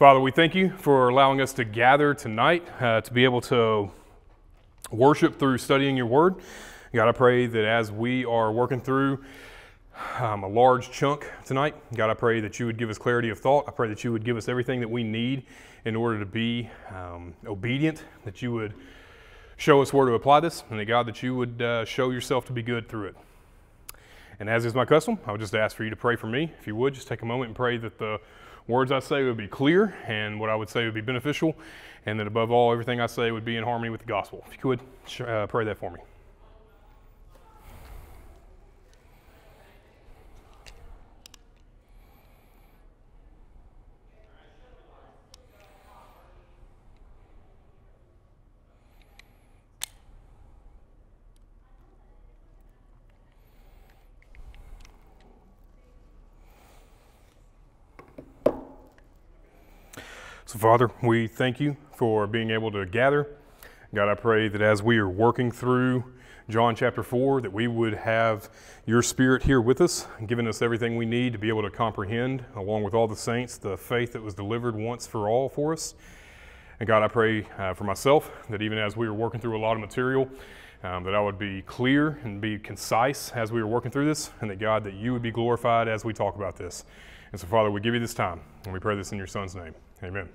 Father, we thank you for allowing us to gather tonight uh, to be able to worship through studying your word. God, I pray that as we are working through um, a large chunk tonight, God, I pray that you would give us clarity of thought. I pray that you would give us everything that we need in order to be um, obedient, that you would show us where to apply this, and that God, that you would uh, show yourself to be good through it. And as is my custom, I would just ask for you to pray for me. If you would, just take a moment and pray that the words I say would be clear and what I would say would be beneficial, and that above all, everything I say would be in harmony with the gospel. If you could, uh, pray that for me. Father, we thank you for being able to gather. God, I pray that as we are working through John chapter 4, that we would have your spirit here with us, giving us everything we need to be able to comprehend, along with all the saints, the faith that was delivered once for all for us. And God, I pray uh, for myself that even as we are working through a lot of material, um, that I would be clear and be concise as we were working through this, and that God, that you would be glorified as we talk about this. And so, Father, we give you this time, and we pray this in your Son's name. Amen.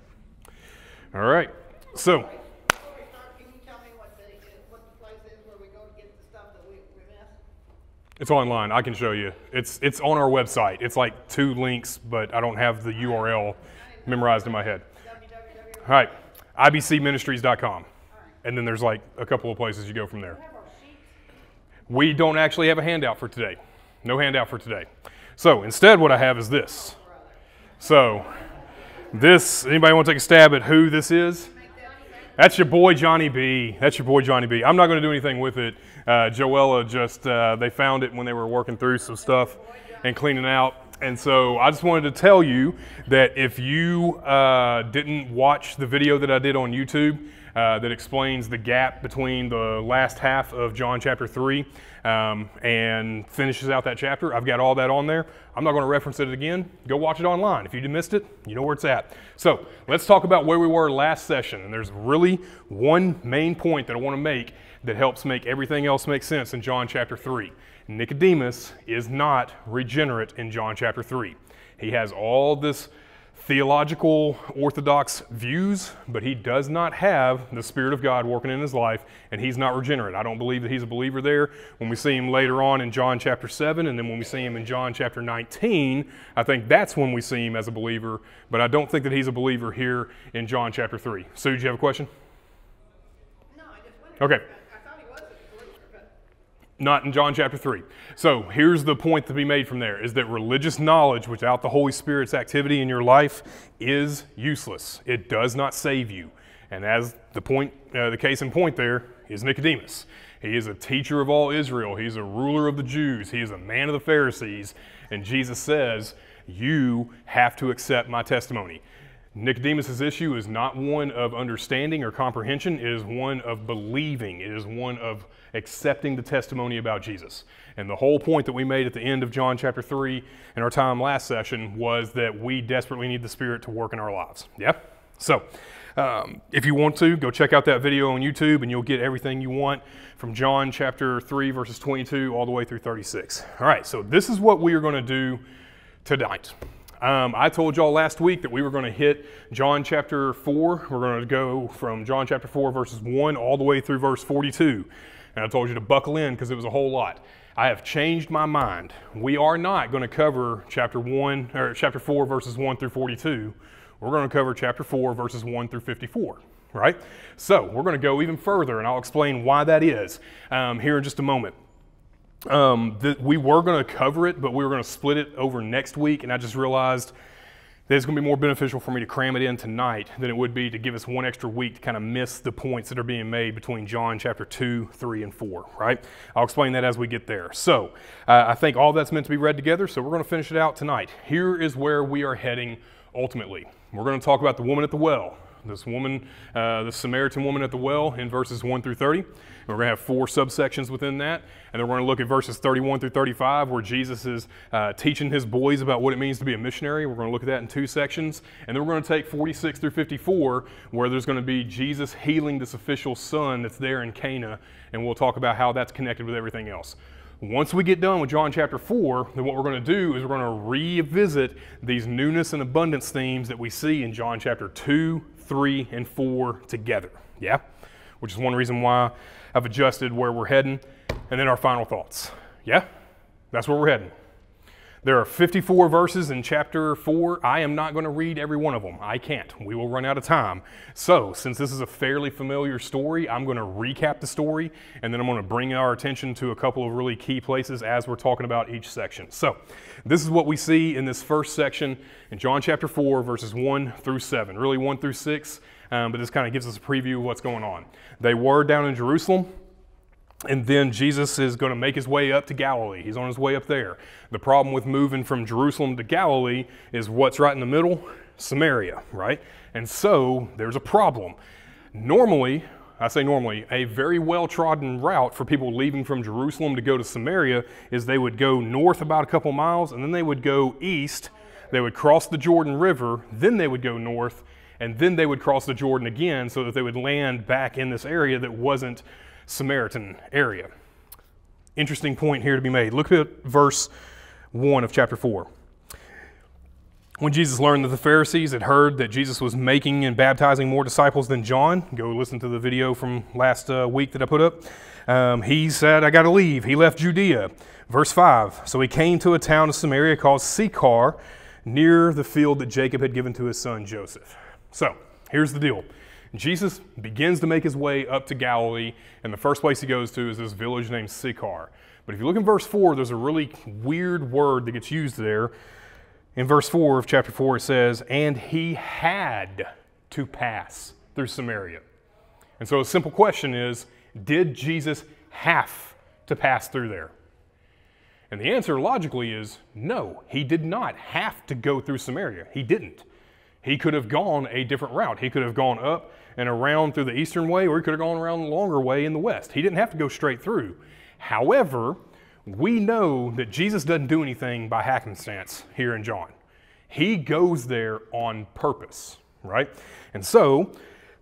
All right. So. Before we can you tell me what the, what the place is where we go to get the stuff that we, we? It's online. I can show you. It's it's on our website. It's like two links, but I don't have the URL memorized in my head. All right, ibcministries.com, and then there's like a couple of places you go from there. We don't actually have a handout for today. No handout for today. So instead, what I have is this. Oh, so this. Anybody want to take a stab at who this is? That's your boy Johnny B. That's your boy Johnny B. I'm not going to do anything with it. Uh, Joella just uh, they found it when they were working through some stuff and cleaning out. And so I just wanted to tell you that if you uh, didn't watch the video that I did on YouTube uh, that explains the gap between the last half of John chapter 3 um, and finishes out that chapter, I've got all that on there. I'm not going to reference it again. Go watch it online. If you missed it, you know where it's at. So let's talk about where we were last session. And there's really one main point that I want to make that helps make everything else make sense in John chapter 3. Nicodemus is not regenerate in John chapter 3. He has all this theological orthodox views, but he does not have the Spirit of God working in his life, and he's not regenerate. I don't believe that he's a believer there. When we see him later on in John chapter 7, and then when we see him in John chapter 19, I think that's when we see him as a believer, but I don't think that he's a believer here in John chapter 3. Sue, do you have a question? No, I just wondered. Okay. I, I thought he was a believer, but Not in John chapter 3. So here's the point to be made from there is that religious knowledge without the Holy Spirit's activity in your life is useless. It does not save you. And as the point, uh, the case in point there is Nicodemus. He is a teacher of all Israel. He's a ruler of the Jews. He is a man of the Pharisees. And Jesus says, You have to accept my testimony. Nicodemus' issue is not one of understanding or comprehension, it is one of believing, it is one of accepting the testimony about Jesus. And the whole point that we made at the end of John chapter 3 in our time last session was that we desperately need the Spirit to work in our lives. Yeah? So, um, if you want to, go check out that video on YouTube and you'll get everything you want from John chapter 3, verses 22 all the way through 36. All right, so this is what we are going to do tonight. Um, I told y'all last week that we were going to hit John chapter 4. We're going to go from John chapter 4, verses 1 all the way through verse 42. And I told you to buckle in because it was a whole lot. I have changed my mind. We are not going to cover chapter 1 or chapter 4 verses 1 through 42. We're going to cover chapter 4 verses 1 through 54, right? So, we're going to go even further and I'll explain why that is um, here in just a moment um, that we were going to cover it, but we were going to split it over next week, and I just realized that it's going to be more beneficial for me to cram it in tonight than it would be to give us one extra week to kind of miss the points that are being made between John chapter 2, 3, and 4, right? I'll explain that as we get there. So uh, I think all that's meant to be read together, so we're going to finish it out tonight. Here is where we are heading ultimately. We're going to talk about the woman at the well, this woman, uh, the Samaritan woman at the well in verses 1 through 30. And we're going to have four subsections within that. And then we're going to look at verses 31 through 35, where Jesus is uh, teaching his boys about what it means to be a missionary. We're going to look at that in two sections. And then we're going to take 46 through 54, where there's going to be Jesus healing this official son that's there in Cana. And we'll talk about how that's connected with everything else. Once we get done with John chapter 4, then what we're going to do is we're going to revisit these newness and abundance themes that we see in John chapter 2, 3, and 4 together. Yeah? Which is one reason why I've adjusted where we're heading. And then our final thoughts. Yeah? That's where we're heading. There are 54 verses in chapter 4. I am not going to read every one of them. I can't. We will run out of time. So, since this is a fairly familiar story, I'm going to recap the story and then I'm going to bring our attention to a couple of really key places as we're talking about each section. So, this is what we see in this first section in John chapter 4, verses 1 through 7. Really, 1 through 6, um, but this kind of gives us a preview of what's going on. They were down in Jerusalem. And then Jesus is going to make his way up to Galilee. He's on his way up there. The problem with moving from Jerusalem to Galilee is what's right in the middle? Samaria, right? And so there's a problem. Normally, I say normally, a very well trodden route for people leaving from Jerusalem to go to Samaria is they would go north about a couple miles and then they would go east. They would cross the Jordan River, then they would go north, and then they would cross the Jordan again so that they would land back in this area that wasn't Samaritan area. Interesting point here to be made. Look at verse 1 of chapter 4. When Jesus learned that the Pharisees had heard that Jesus was making and baptizing more disciples than John, go listen to the video from last uh, week that I put up. Um, he said, I got to leave. He left Judea. Verse 5 So he came to a town of Samaria called Sychar, near the field that Jacob had given to his son Joseph. So here's the deal Jesus begins to make his way up to Galilee, and the first place he goes to is this village named Sychar. But if you look in verse 4, there's a really weird word that gets used there. In verse 4 of chapter 4, it says, And he had to pass through Samaria. And so a simple question is Did Jesus have to pass through there? And the answer logically is no, he did not have to go through Samaria. He didn't. He could have gone a different route. He could have gone up and around through the eastern way, or he could have gone around the longer way in the west. He didn't have to go straight through. However, we know that Jesus doesn't do anything by happenstance here in John. He goes there on purpose, right? And so,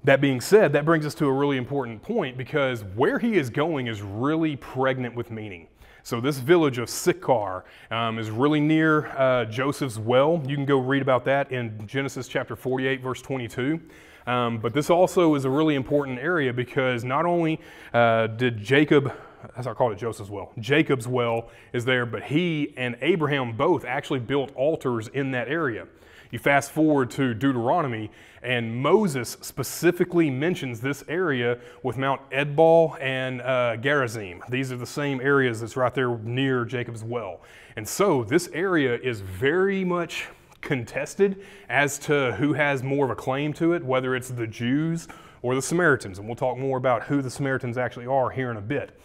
that being said, that brings us to a really important point because where he is going is really pregnant with meaning. So this village of Sychar um, is really near uh, Joseph's well. You can go read about that in Genesis chapter 48, verse 22. Um, but this also is a really important area because not only uh, did Jacob, as I call it Joseph's well, Jacob's well is there, but he and Abraham both actually built altars in that area. You fast forward to Deuteronomy, and Moses specifically mentions this area with Mount Ebal and uh, Gerizim. These are the same areas that's right there near Jacob's well. And so this area is very much contested as to who has more of a claim to it, whether it's the Jews or the Samaritans. And we'll talk more about who the Samaritans actually are here in a bit.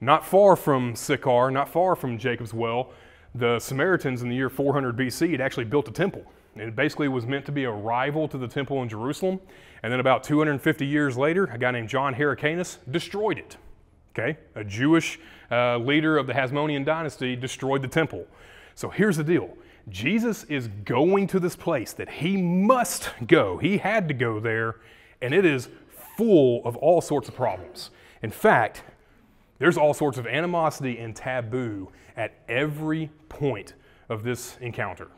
Not far from Sychar, not far from Jacob's well, the Samaritans in the year 400 BC had actually built a temple. It basically was meant to be a rival to the temple in Jerusalem. And then about 250 years later, a guy named John Hyrcanus destroyed it. Okay? A Jewish uh, leader of the Hasmonean dynasty destroyed the temple. So here's the deal Jesus is going to this place that he must go. He had to go there, and it is full of all sorts of problems. In fact, there's all sorts of animosity and taboo at every point of this encounter.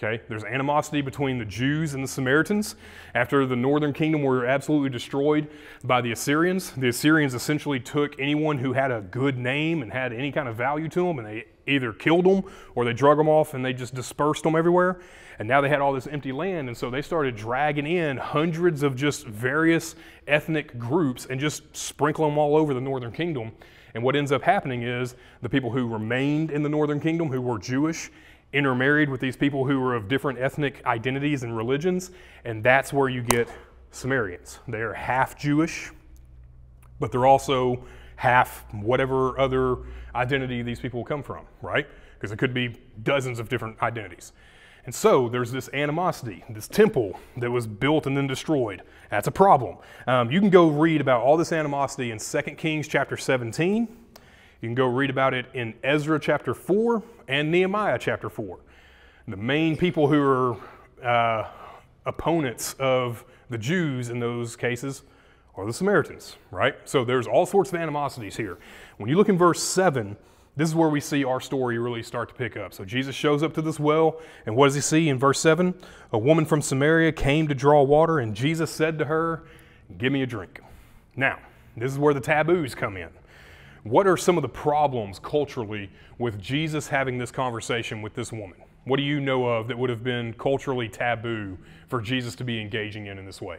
Okay, there's animosity between the Jews and the Samaritans. After the northern kingdom were absolutely destroyed by the Assyrians, the Assyrians essentially took anyone who had a good name and had any kind of value to them, and they either killed them or they drug them off and they just dispersed them everywhere. And now they had all this empty land, and so they started dragging in hundreds of just various ethnic groups and just sprinkling them all over the northern kingdom. And what ends up happening is the people who remained in the northern kingdom, who were Jewish, intermarried with these people who were of different ethnic identities and religions, and that's where you get Samaritans. They are half Jewish, but they're also half whatever other identity these people come from, right? Because it could be dozens of different identities. And so there's this animosity, this temple that was built and then destroyed. That's a problem. Um, you can go read about all this animosity in 2 Kings chapter 17. You can go read about it in Ezra chapter 4 and Nehemiah chapter 4. The main people who are uh, opponents of the Jews in those cases are the Samaritans, right? So there's all sorts of animosities here. When you look in verse 7, this is where we see our story really start to pick up. So Jesus shows up to this well, and what does he see in verse 7? A woman from Samaria came to draw water, and Jesus said to her, Give me a drink. Now, this is where the taboos come in. What are some of the problems culturally with Jesus having this conversation with this woman? What do you know of that would have been culturally taboo for Jesus to be engaging in in this way?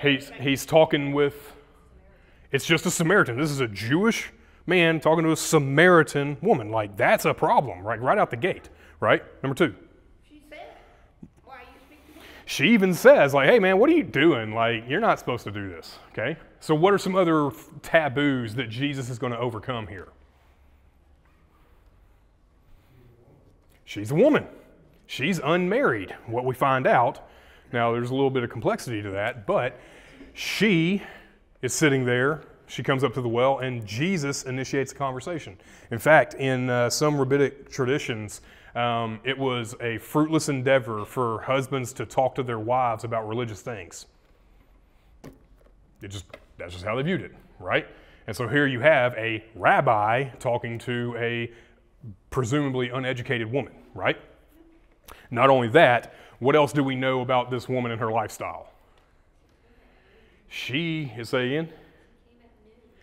He's, he's talking with it's just a Samaritan. This is a Jewish man talking to a Samaritan woman. Like, that's a problem, right? Right out the gate, right? Number two. She said, why you speak to me? She even says, like, hey, man, what are you doing? Like, you're not supposed to do this, okay? So, what are some other taboos that Jesus is going to overcome here? She's a woman. She's unmarried, what we find out. Now, there's a little bit of complexity to that, but she is sitting there. She comes up to the well, and Jesus initiates a conversation. In fact, in uh, some rabbinic traditions, um, it was a fruitless endeavor for husbands to talk to their wives about religious things. It just that's just how they viewed it, right? And so here you have a rabbi talking to a presumably uneducated woman, right? Not only that, what else do we know about this woman and her lifestyle? She is saying,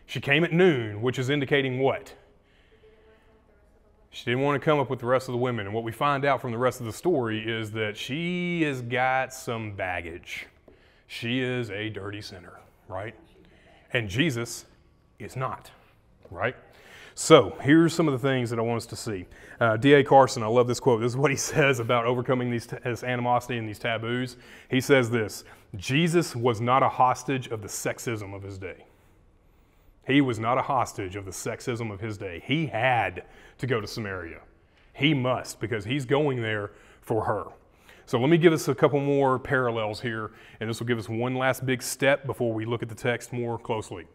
she came at noon, which is indicating what? She didn't want to come up with the rest of the women. And what we find out from the rest of the story is that she has got some baggage. She is a dirty sinner, right? And Jesus is not, right? So here's some of the things that I want us to see. Uh, D.A. Carson, I love this quote. This is what he says about overcoming these this animosity and these taboos. He says this Jesus was not a hostage of the sexism of his day. He was not a hostage of the sexism of his day. He had to go to Samaria. He must because he's going there for her. So let me give us a couple more parallels here, and this will give us one last big step before we look at the text more closely.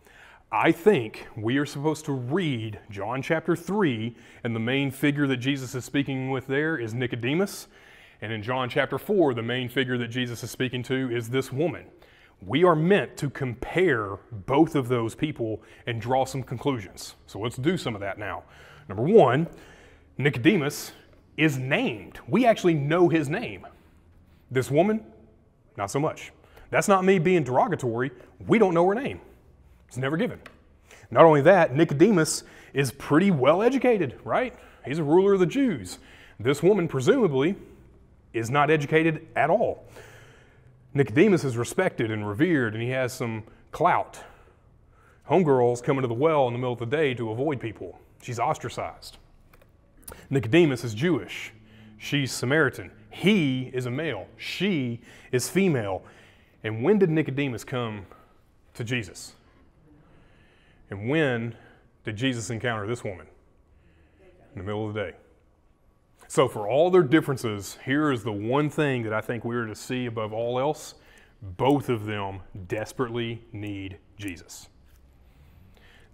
I think we are supposed to read John chapter 3, and the main figure that Jesus is speaking with there is Nicodemus. And in John chapter 4, the main figure that Jesus is speaking to is this woman. We are meant to compare both of those people and draw some conclusions. So let's do some of that now. Number one, Nicodemus is named. We actually know his name. This woman, not so much. That's not me being derogatory. We don't know her name. It's never given. Not only that, Nicodemus is pretty well educated, right? He's a ruler of the Jews. This woman, presumably, is not educated at all. Nicodemus is respected and revered, and he has some clout. Homegirl's coming to the well in the middle of the day to avoid people. She's ostracized. Nicodemus is Jewish. She's Samaritan. He is a male. She is female. And when did Nicodemus come to Jesus? And when did Jesus encounter this woman? In the middle of the day. So, for all their differences, here is the one thing that I think we are to see above all else both of them desperately need Jesus.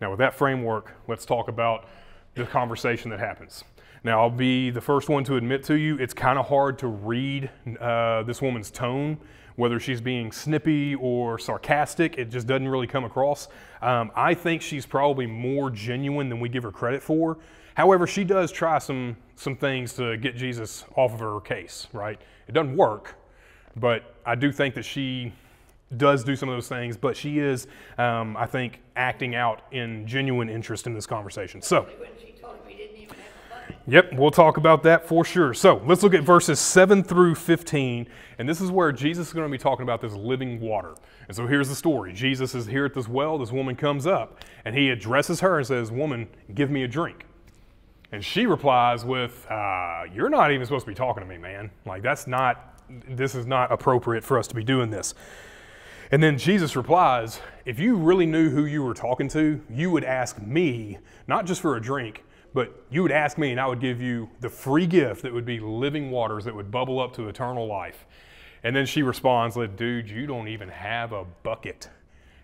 Now, with that framework, let's talk about the conversation that happens. Now, I'll be the first one to admit to you, it's kind of hard to read uh, this woman's tone whether she's being snippy or sarcastic, it just doesn't really come across. Um, I think she's probably more genuine than we give her credit for. However, she does try some, some things to get Jesus off of her case, right? It doesn't work, but I do think that she does do some of those things, but she is, um, I think, acting out in genuine interest in this conversation. So, When she told him he didn't even have the money. Yep, we'll talk about that for sure. So let's look at verses 7 through 15. And this is where Jesus is going to be talking about this living water. And so here's the story Jesus is here at this well. This woman comes up and he addresses her and says, Woman, give me a drink. And she replies with, uh, You're not even supposed to be talking to me, man. Like, that's not, this is not appropriate for us to be doing this. And then Jesus replies, If you really knew who you were talking to, you would ask me, not just for a drink, but you would ask me, and I would give you the free gift that would be living waters that would bubble up to eternal life. And then she responds, like, dude, you don't even have a bucket.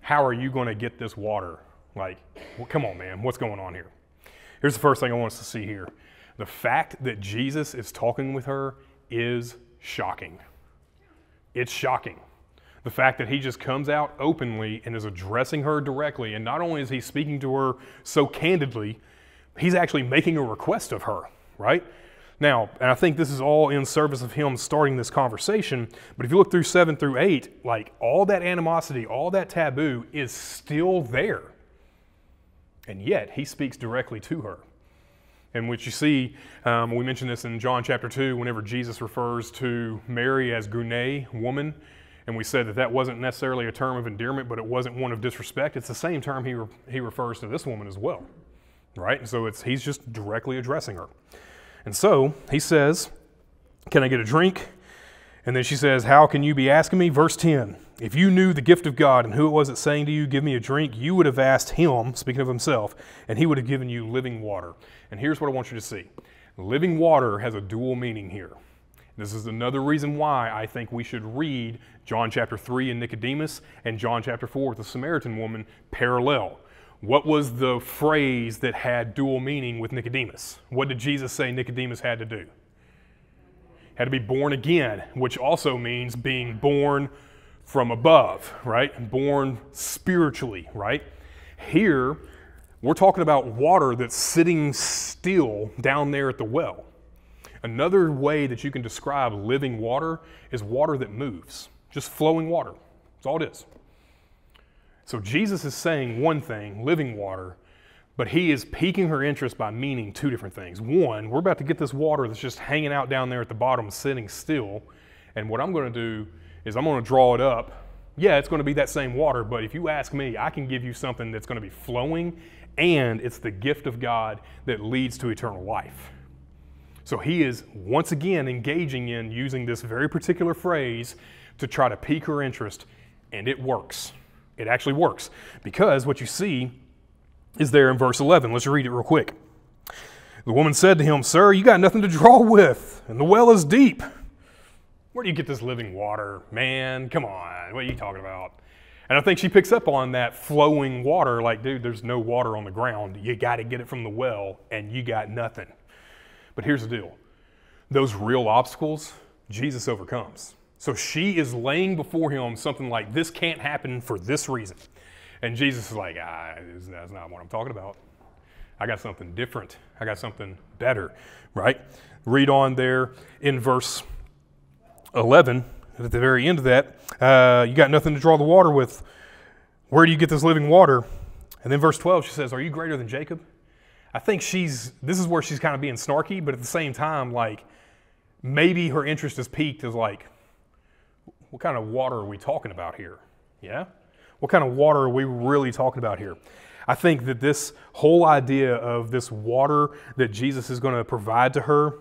How are you going to get this water? Like, well, come on, man, what's going on here? Here's the first thing I want us to see here. The fact that Jesus is talking with her is shocking. It's shocking. The fact that he just comes out openly and is addressing her directly, and not only is he speaking to her so candidly, he's actually making a request of her, right? Now, and I think this is all in service of him starting this conversation, but if you look through 7 through 8, like all that animosity, all that taboo is still there. And yet, he speaks directly to her. And what you see, um, we mentioned this in John chapter 2, whenever Jesus refers to Mary as Gune, woman, and we said that that wasn't necessarily a term of endearment, but it wasn't one of disrespect. It's the same term he, re- he refers to this woman as well, right? And so it's, he's just directly addressing her. And so he says, Can I get a drink? And then she says, How can you be asking me? Verse 10 If you knew the gift of God and who it was that saying to you, Give me a drink, you would have asked him, speaking of himself, and he would have given you living water. And here's what I want you to see living water has a dual meaning here. This is another reason why I think we should read John chapter 3 in Nicodemus and John chapter 4 with the Samaritan woman parallel. What was the phrase that had dual meaning with Nicodemus? What did Jesus say Nicodemus had to do? Had to be born again, which also means being born from above, right? Born spiritually, right? Here, we're talking about water that's sitting still down there at the well. Another way that you can describe living water is water that moves, just flowing water. That's all it is. So Jesus is saying one thing, living water, but he is piquing her interest by meaning two different things. One, we're about to get this water that's just hanging out down there at the bottom, sitting still. And what I'm going to do is I'm going to draw it up. Yeah, it's going to be that same water, but if you ask me, I can give you something that's going to be flowing, and it's the gift of God that leads to eternal life. So he is once again engaging in using this very particular phrase to try to pique her interest, and it works. It actually works because what you see is there in verse 11. Let's read it real quick. The woman said to him, Sir, you got nothing to draw with, and the well is deep. Where do you get this living water? Man, come on. What are you talking about? And I think she picks up on that flowing water like, dude, there's no water on the ground. You got to get it from the well, and you got nothing. But here's the deal those real obstacles, Jesus overcomes. So she is laying before him something like, this can't happen for this reason. And Jesus is like, ah, that's not what I'm talking about. I got something different. I got something better, right? Read on there in verse 11, at the very end of that, uh, you got nothing to draw the water with. Where do you get this living water? And then verse 12, she says, Are you greater than Jacob? I think she's, this is where she's kind of being snarky, but at the same time, like, maybe her interest is peaked as like, what kind of water are we talking about here? Yeah? What kind of water are we really talking about here? I think that this whole idea of this water that Jesus is going to provide to her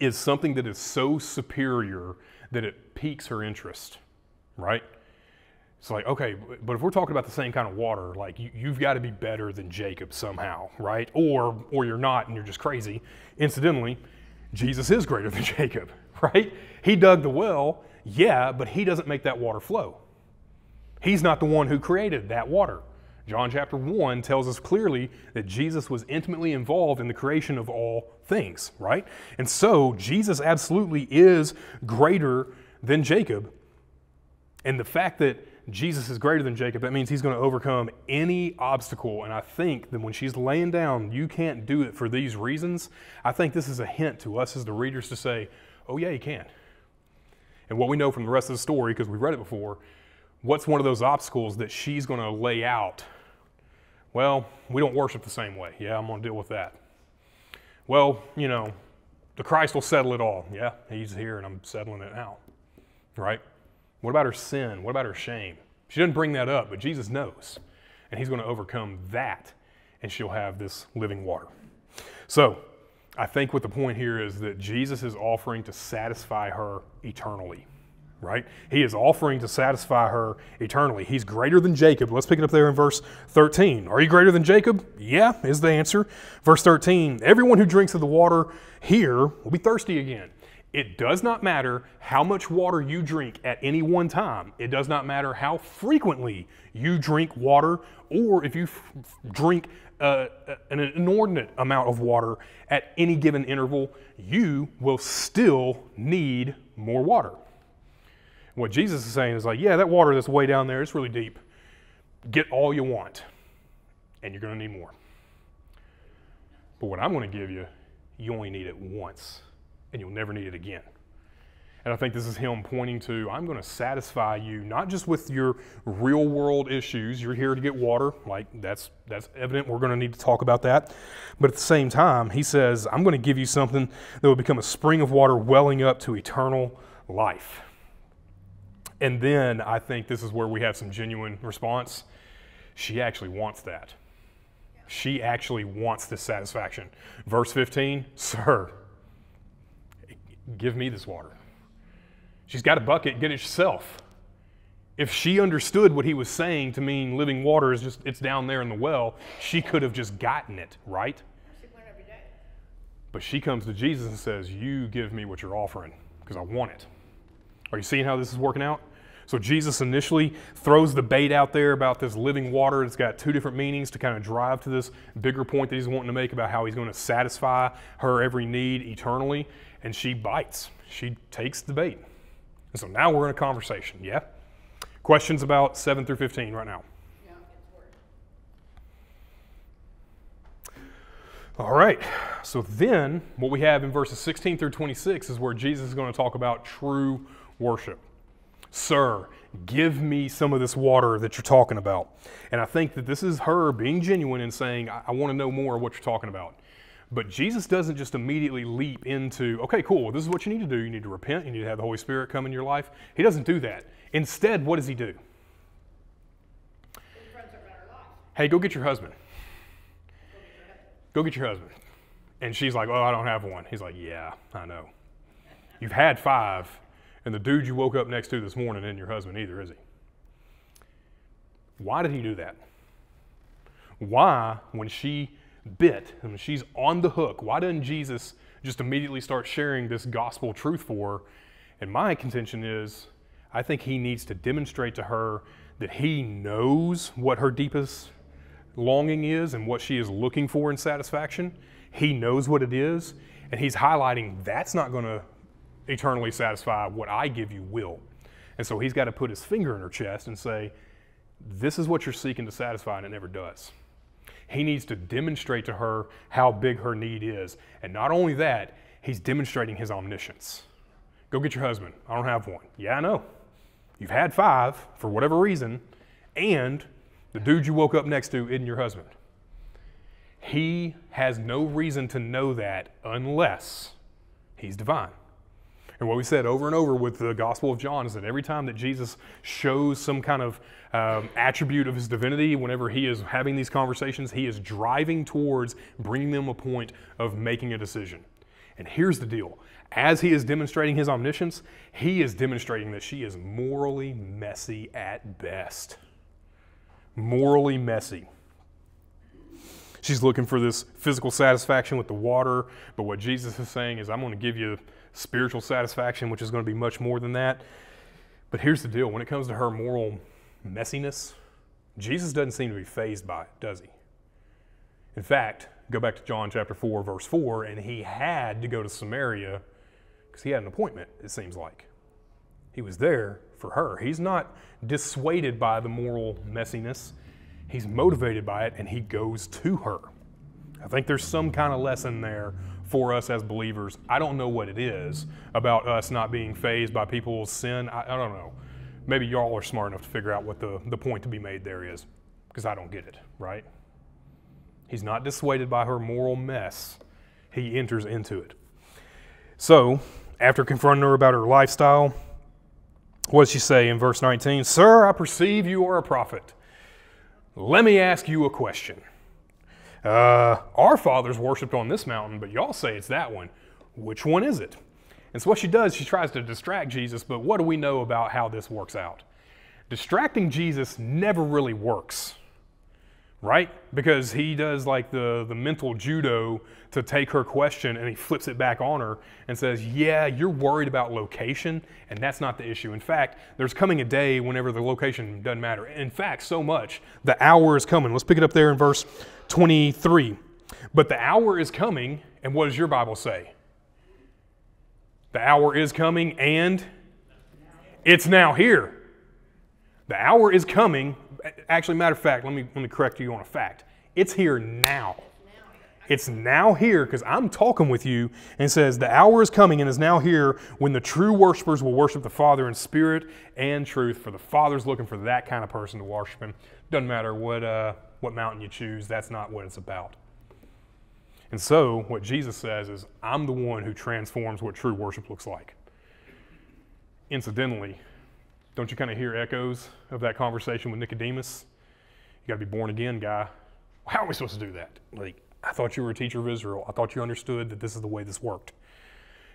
is something that is so superior that it piques her interest, right? It's like, okay, but if we're talking about the same kind of water, like you, have got to be better than Jacob somehow, right? Or, or you're not and you're just crazy. Incidentally, Jesus is greater than Jacob, right? He dug the well, yeah, but he doesn't make that water flow. He's not the one who created that water. John chapter 1 tells us clearly that Jesus was intimately involved in the creation of all things, right? And so Jesus absolutely is greater than Jacob. And the fact that Jesus is greater than Jacob, that means he's going to overcome any obstacle. And I think that when she's laying down, you can't do it for these reasons, I think this is a hint to us as the readers to say, oh, yeah, you can. And what we know from the rest of the story, because we've read it before, what's one of those obstacles that she's going to lay out? Well, we don't worship the same way. Yeah, I'm going to deal with that. Well, you know, the Christ will settle it all. Yeah, he's here and I'm settling it out. Right? What about her sin? What about her shame? She doesn't bring that up, but Jesus knows. And he's going to overcome that, and she'll have this living water. So, I think what the point here is that Jesus is offering to satisfy her eternally. right? He is offering to satisfy her eternally. He's greater than Jacob. Let's pick it up there in verse 13. Are you greater than Jacob? Yeah, is the answer. Verse 13 Everyone who drinks of the water here will be thirsty again. It does not matter how much water you drink at any one time. It does not matter how frequently you drink water or if you drink uh, an inordinate amount of water at any given interval, you will still need more water. What Jesus is saying is like, yeah, that water that's way down there, it's really deep. Get all you want, and you're going to need more. But what I'm going to give you, you only need it once, and you'll never need it again. And I think this is him pointing to I'm going to satisfy you not just with your real world issues. You're here to get water, like that's that's evident. We're going to need to talk about that. But at the same time, he says I'm going to give you something that will become a spring of water welling up to eternal life. And then I think this is where we have some genuine response. She actually wants that. She actually wants this satisfaction. Verse 15, sir, give me this water. She's got a bucket, get it yourself. If she understood what he was saying to mean living water is just, it's down there in the well, she could have just gotten it, right? She went every day. But she comes to Jesus and says, You give me what you're offering because I want it. Are you seeing how this is working out? So Jesus initially throws the bait out there about this living water. It's got two different meanings to kind of drive to this bigger point that he's wanting to make about how he's going to satisfy her every need eternally. And she bites. She takes the bait. And so now we're in a conversation, yeah? Questions about 7 through 15 right now? All right. So then what we have in verses 16 through 26 is where Jesus is going to talk about true worship. Sir, give me some of this water that you're talking about. And I think that this is her being genuine and saying, I, I want to know more of what you're talking about. But Jesus doesn't just immediately leap into, okay, cool, this is what you need to do. You need to repent. You need to have the Holy Spirit come in your life. He doesn't do that. Instead, what does he do? Hey, go get your husband. Go get your husband. And she's like, oh, I don't have one. He's like, yeah, I know. You've had five, and the dude you woke up next to this morning isn't your husband either, is he? Why did he do that? Why, when she bit and when she's on the hook, why doesn't Jesus just immediately start sharing this gospel truth for her? And my contention is, I think he needs to demonstrate to her that he knows what her deepest longing is and what she is looking for in satisfaction. He knows what it is, and he's highlighting that's not going to eternally satisfy what I give you will. And so he's got to put his finger in her chest and say, This is what you're seeking to satisfy, and it never does. He needs to demonstrate to her how big her need is. And not only that, he's demonstrating his omniscience. Go get your husband. I don't have one. Yeah, I know. You've had five for whatever reason, and the dude you woke up next to isn't your husband. He has no reason to know that unless he's divine. And what we said over and over with the Gospel of John is that every time that Jesus shows some kind of um, attribute of his divinity, whenever he is having these conversations, he is driving towards bringing them a point of making a decision. And here's the deal as he is demonstrating his omniscience, he is demonstrating that she is morally messy at best. Morally messy. She's looking for this physical satisfaction with the water, but what Jesus is saying is, I'm going to give you spiritual satisfaction, which is going to be much more than that. But here's the deal when it comes to her moral messiness, Jesus doesn't seem to be phased by it, does he? In fact, go back to John chapter 4, verse 4, and he had to go to Samaria because he had an appointment, it seems like. He was there for her. He's not dissuaded by the moral messiness, he's motivated by it, and he goes to her. I think there's some kind of lesson there for us as believers. I don't know what it is about us not being phased by people's sin. I, I don't know. Maybe y'all are smart enough to figure out what the, the point to be made there is, because I don't get it, right? He's not dissuaded by her moral mess, he enters into it. So, after confronting her about her lifestyle, what does she say in verse 19? Sir, I perceive you are a prophet. Let me ask you a question. Uh, our fathers worshipped on this mountain, but y'all say it's that one. Which one is it? And so what she does, she tries to distract Jesus, but what do we know about how this works out? Distracting Jesus never really works, right? Because he does like the, the mental judo to take her question and he flips it back on her and says, Yeah, you're worried about location, and that's not the issue. In fact, there's coming a day whenever the location doesn't matter. In fact, so much, the hour is coming. Let's pick it up there in verse 23. But the hour is coming, and what does your Bible say? The hour is coming, and it's now here. The hour is coming. Actually, matter of fact, let me, let me correct you on a fact. It's here now. It's now here because I'm talking with you and says the hour is coming and is now here when the true worshipers will worship the Father in spirit and truth. For the Father's looking for that kind of person to worship Him. Doesn't matter what, uh, what mountain you choose, that's not what it's about. And so, what Jesus says is, I'm the one who transforms what true worship looks like. Incidentally, don't you kind of hear echoes of that conversation with Nicodemus? You got to be born again, guy. How are we supposed to do that? Like, I thought you were a teacher of Israel. I thought you understood that this is the way this worked.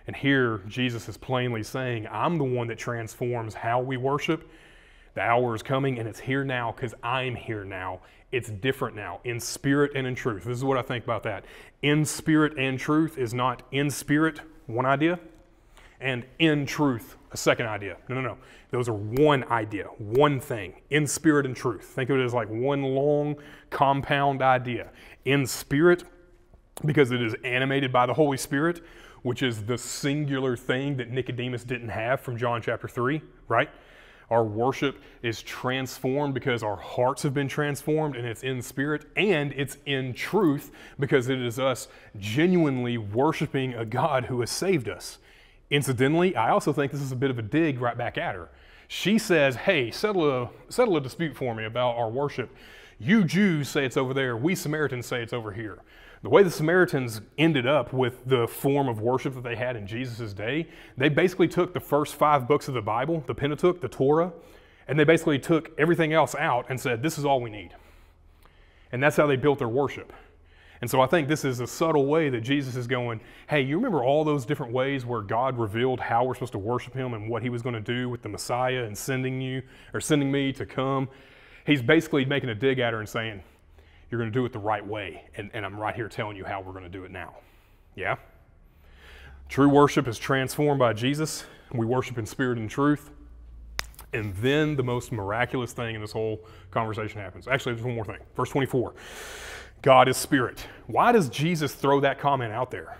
And here, Jesus is plainly saying, I'm the one that transforms how we worship. The hour is coming, and it's here now because I'm here now. It's different now, in spirit and in truth. This is what I think about that. In spirit and truth is not in spirit, one idea, and in truth, a second idea. No, no, no. Those are one idea, one thing, in spirit and truth. Think of it as like one long compound idea. In spirit, because it is animated by the Holy Spirit, which is the singular thing that Nicodemus didn't have from John chapter 3, right? Our worship is transformed because our hearts have been transformed and it's in spirit and it's in truth because it is us genuinely worshiping a God who has saved us. Incidentally, I also think this is a bit of a dig right back at her. She says, Hey, settle a, settle a dispute for me about our worship. You Jews say it's over there, we Samaritans say it's over here. The way the Samaritans ended up with the form of worship that they had in Jesus' day, they basically took the first five books of the Bible, the Pentateuch, the Torah, and they basically took everything else out and said, This is all we need. And that's how they built their worship. And so I think this is a subtle way that Jesus is going, hey, you remember all those different ways where God revealed how we're supposed to worship him and what he was going to do with the Messiah and sending you or sending me to come? He's basically making a dig at her and saying, you're going to do it the right way. And, and I'm right here telling you how we're going to do it now. Yeah? True worship is transformed by Jesus. We worship in spirit and truth. And then the most miraculous thing in this whole conversation happens. Actually, there's one more thing. Verse 24. God is spirit. Why does Jesus throw that comment out there?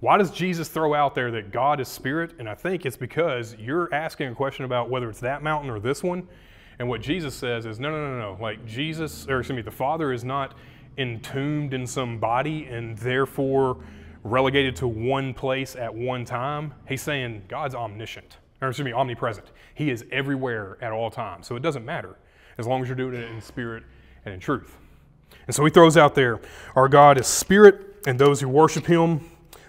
Why does Jesus throw out there that God is spirit? And I think it's because you're asking a question about whether it's that mountain or this one. And what Jesus says is no, no, no, no. Like Jesus, or excuse me, the Father is not entombed in some body and therefore relegated to one place at one time. He's saying God's omniscient, or excuse me, omnipresent. He is everywhere at all times. So it doesn't matter as long as you're doing it in spirit and in truth. And so he throws out there, Our God is spirit, and those who worship him,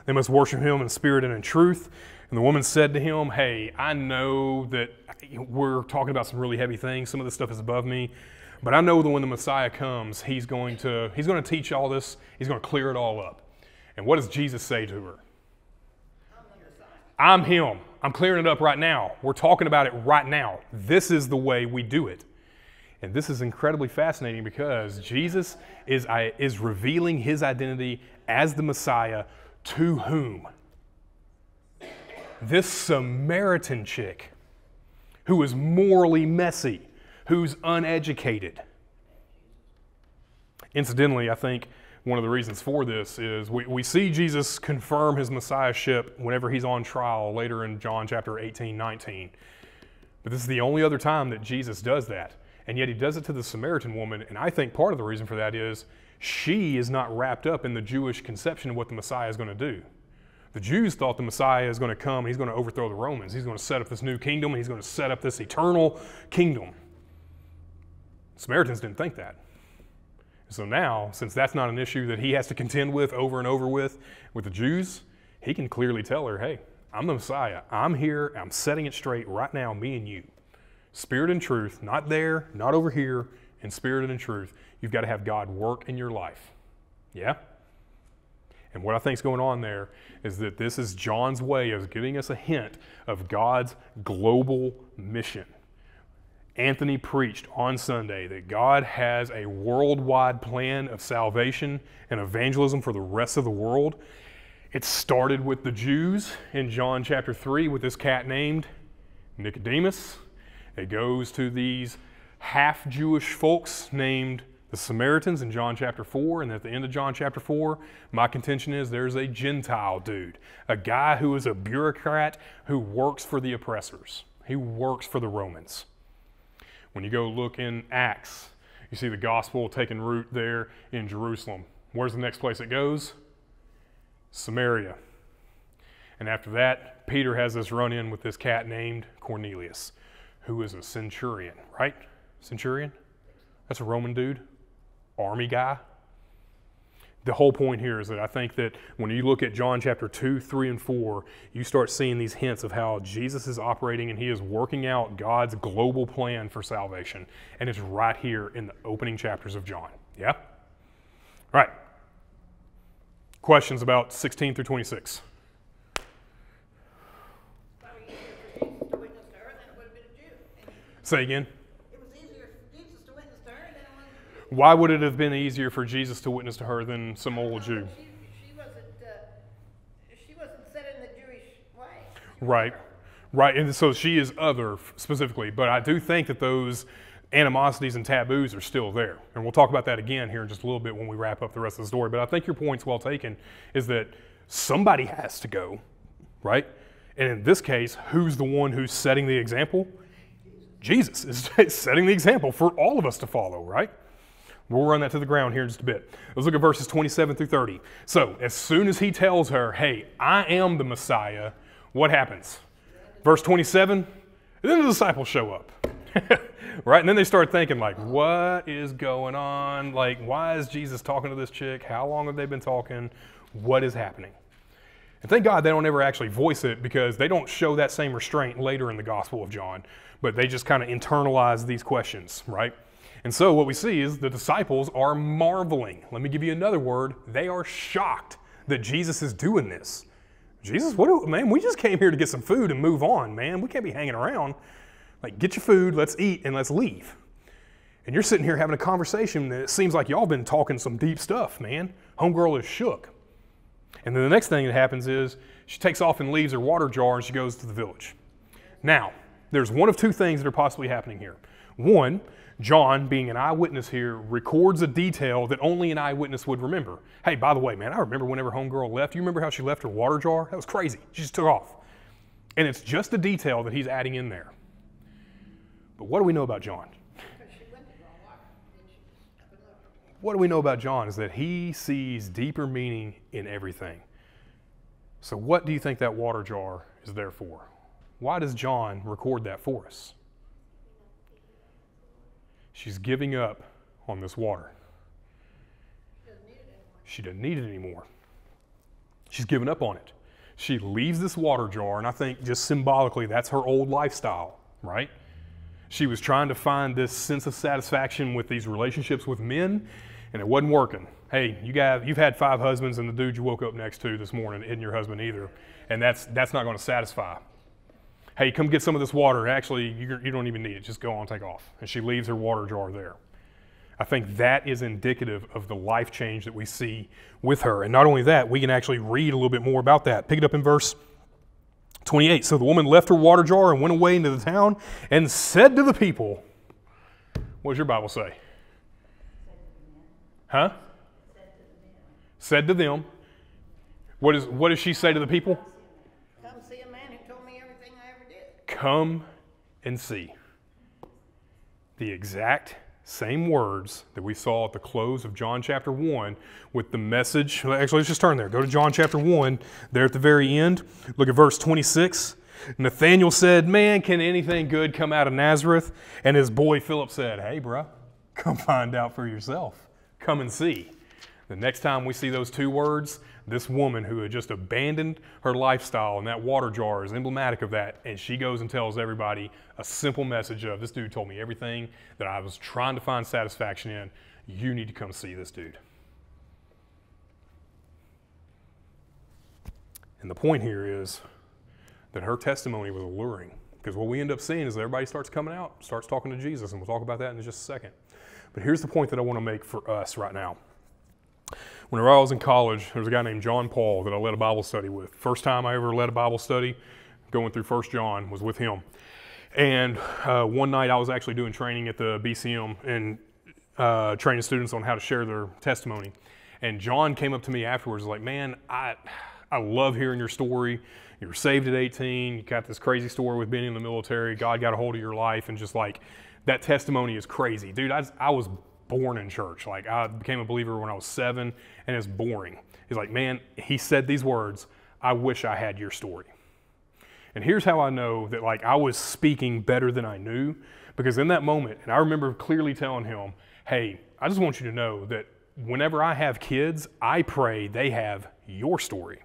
they must worship him in spirit and in truth. And the woman said to him, Hey, I know that we're talking about some really heavy things. Some of this stuff is above me. But I know that when the Messiah comes, he's going to, he's going to teach all this, he's going to clear it all up. And what does Jesus say to her? I'm him. I'm clearing it up right now. We're talking about it right now. This is the way we do it. And this is incredibly fascinating because Jesus is, is revealing his identity as the Messiah to whom? This Samaritan chick who is morally messy, who's uneducated. Incidentally, I think one of the reasons for this is we, we see Jesus confirm his messiahship whenever he's on trial later in John chapter 18, 19. But this is the only other time that Jesus does that. And yet he does it to the Samaritan woman. And I think part of the reason for that is she is not wrapped up in the Jewish conception of what the Messiah is going to do. The Jews thought the Messiah is going to come, he's going to overthrow the Romans. He's going to set up this new kingdom, he's going to set up this eternal kingdom. Samaritans didn't think that. So now, since that's not an issue that he has to contend with over and over with with the Jews, he can clearly tell her, hey, I'm the Messiah. I'm here. I'm setting it straight right now, me and you. Spirit and truth, not there, not over here, in spirit and in truth. You've got to have God work in your life. Yeah? And what I think is going on there is that this is John's way of giving us a hint of God's global mission. Anthony preached on Sunday that God has a worldwide plan of salvation and evangelism for the rest of the world. It started with the Jews in John chapter 3 with this cat named Nicodemus. It goes to these half Jewish folks named the Samaritans in John chapter 4. And at the end of John chapter 4, my contention is there's a Gentile dude, a guy who is a bureaucrat who works for the oppressors, he works for the Romans. When you go look in Acts, you see the gospel taking root there in Jerusalem. Where's the next place it goes? Samaria. And after that, Peter has this run in with this cat named Cornelius, who is a centurion, right? Centurion? That's a Roman dude, army guy, the whole point here is that I think that when you look at John chapter 2, 3, and 4, you start seeing these hints of how Jesus is operating and he is working out God's global plan for salvation. And it's right here in the opening chapters of John. Yeah? All right. Questions about 16 through 26? Probably easier for Jesus to witness to her than it would have been a Jew. And Say again. It was easier for Jesus to witness to her than it was a again. Why would it have been easier for Jesus to witness to her than some old Jew? She, she wasn't, uh, she wasn't set in the Jewish way. Right, right. And so she is other specifically, but I do think that those animosities and taboos are still there. And we'll talk about that again here in just a little bit when we wrap up the rest of the story. But I think your point's well taken is that somebody has to go, right? And in this case, who's the one who's setting the example? Jesus is setting the example for all of us to follow, right? We'll run that to the ground here in just a bit. Let's look at verses 27 through 30. So, as soon as he tells her, hey, I am the Messiah, what happens? Verse 27, and then the disciples show up. right? And then they start thinking, like, what is going on? Like, why is Jesus talking to this chick? How long have they been talking? What is happening? And thank God they don't ever actually voice it because they don't show that same restraint later in the Gospel of John, but they just kind of internalize these questions, right? And so what we see is the disciples are marveling. Let me give you another word. They are shocked that Jesus is doing this. Jesus, what do, man, we just came here to get some food and move on, man. We can't be hanging around. Like, get your food, let's eat, and let's leave. And you're sitting here having a conversation that it seems like y'all been talking some deep stuff, man. Homegirl is shook. And then the next thing that happens is she takes off and leaves her water jar and she goes to the village. Now, there's one of two things that are possibly happening here. One, John, being an eyewitness here, records a detail that only an eyewitness would remember. Hey, by the way, man, I remember whenever homegirl left. You remember how she left her water jar? That was crazy. She just took off. And it's just a detail that he's adding in there. But what do we know about John? What do we know about John is that he sees deeper meaning in everything. So, what do you think that water jar is there for? Why does John record that for us? She's giving up on this water. She doesn't need it anymore. She's given up on it. She leaves this water jar, and I think just symbolically, that's her old lifestyle, right? She was trying to find this sense of satisfaction with these relationships with men, and it wasn't working. Hey, you guys, you've had five husbands, and the dude you woke up next to this morning isn't your husband either, and that's that's not going to satisfy. Hey, come get some of this water. Actually, you, you don't even need it. Just go on, take off. And she leaves her water jar there. I think that is indicative of the life change that we see with her. And not only that, we can actually read a little bit more about that. Pick it up in verse 28. So the woman left her water jar and went away into the town and said to the people, What does your Bible say? Huh? Said to them. What, is, what does she say to the people? Come see a man who told me everything I ever did. Come and see. The exact same words that we saw at the close of John chapter 1 with the message. Actually, let's just turn there. Go to John chapter 1, there at the very end. Look at verse 26. Nathanael said, Man, can anything good come out of Nazareth? And his boy Philip said, Hey, bruh, come find out for yourself. Come and see. The next time we see those two words, this woman who had just abandoned her lifestyle and that water jar is emblematic of that, and she goes and tells everybody a simple message of this dude told me everything that I was trying to find satisfaction in. You need to come see this dude. And the point here is that her testimony was alluring. Because what we end up seeing is everybody starts coming out, starts talking to Jesus, and we'll talk about that in just a second. But here's the point that I want to make for us right now. Whenever I was in college, there was a guy named John Paul that I led a Bible study with. First time I ever led a Bible study, going through First John, was with him. And uh, one night I was actually doing training at the BCM and uh, training students on how to share their testimony. And John came up to me afterwards, like, "Man, I, I love hearing your story. You were saved at 18. You got this crazy story with being in the military. God got a hold of your life, and just like that testimony is crazy, dude. I, I was born in church. Like I became a believer when I was seven, and it's boring. He's like, man, he said these words. I wish I had your story. And here's how I know that like I was speaking better than I knew, because in that moment, and I remember clearly telling him, hey, I just want you to know that whenever I have kids, I pray they have your story.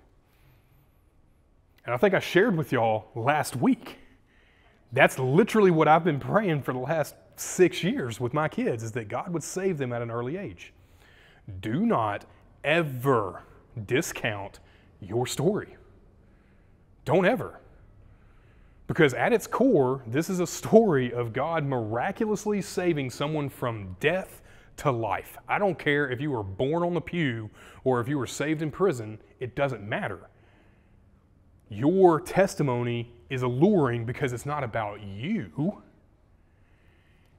And I think I shared with y'all last week. That's literally what I've been praying for the last six years with my kids is that God would save them at an early age. Do not ever discount your story. Don't ever. Because at its core, this is a story of God miraculously saving someone from death to life. I don't care if you were born on the pew or if you were saved in prison, it doesn't matter. Your testimony is alluring because it's not about you,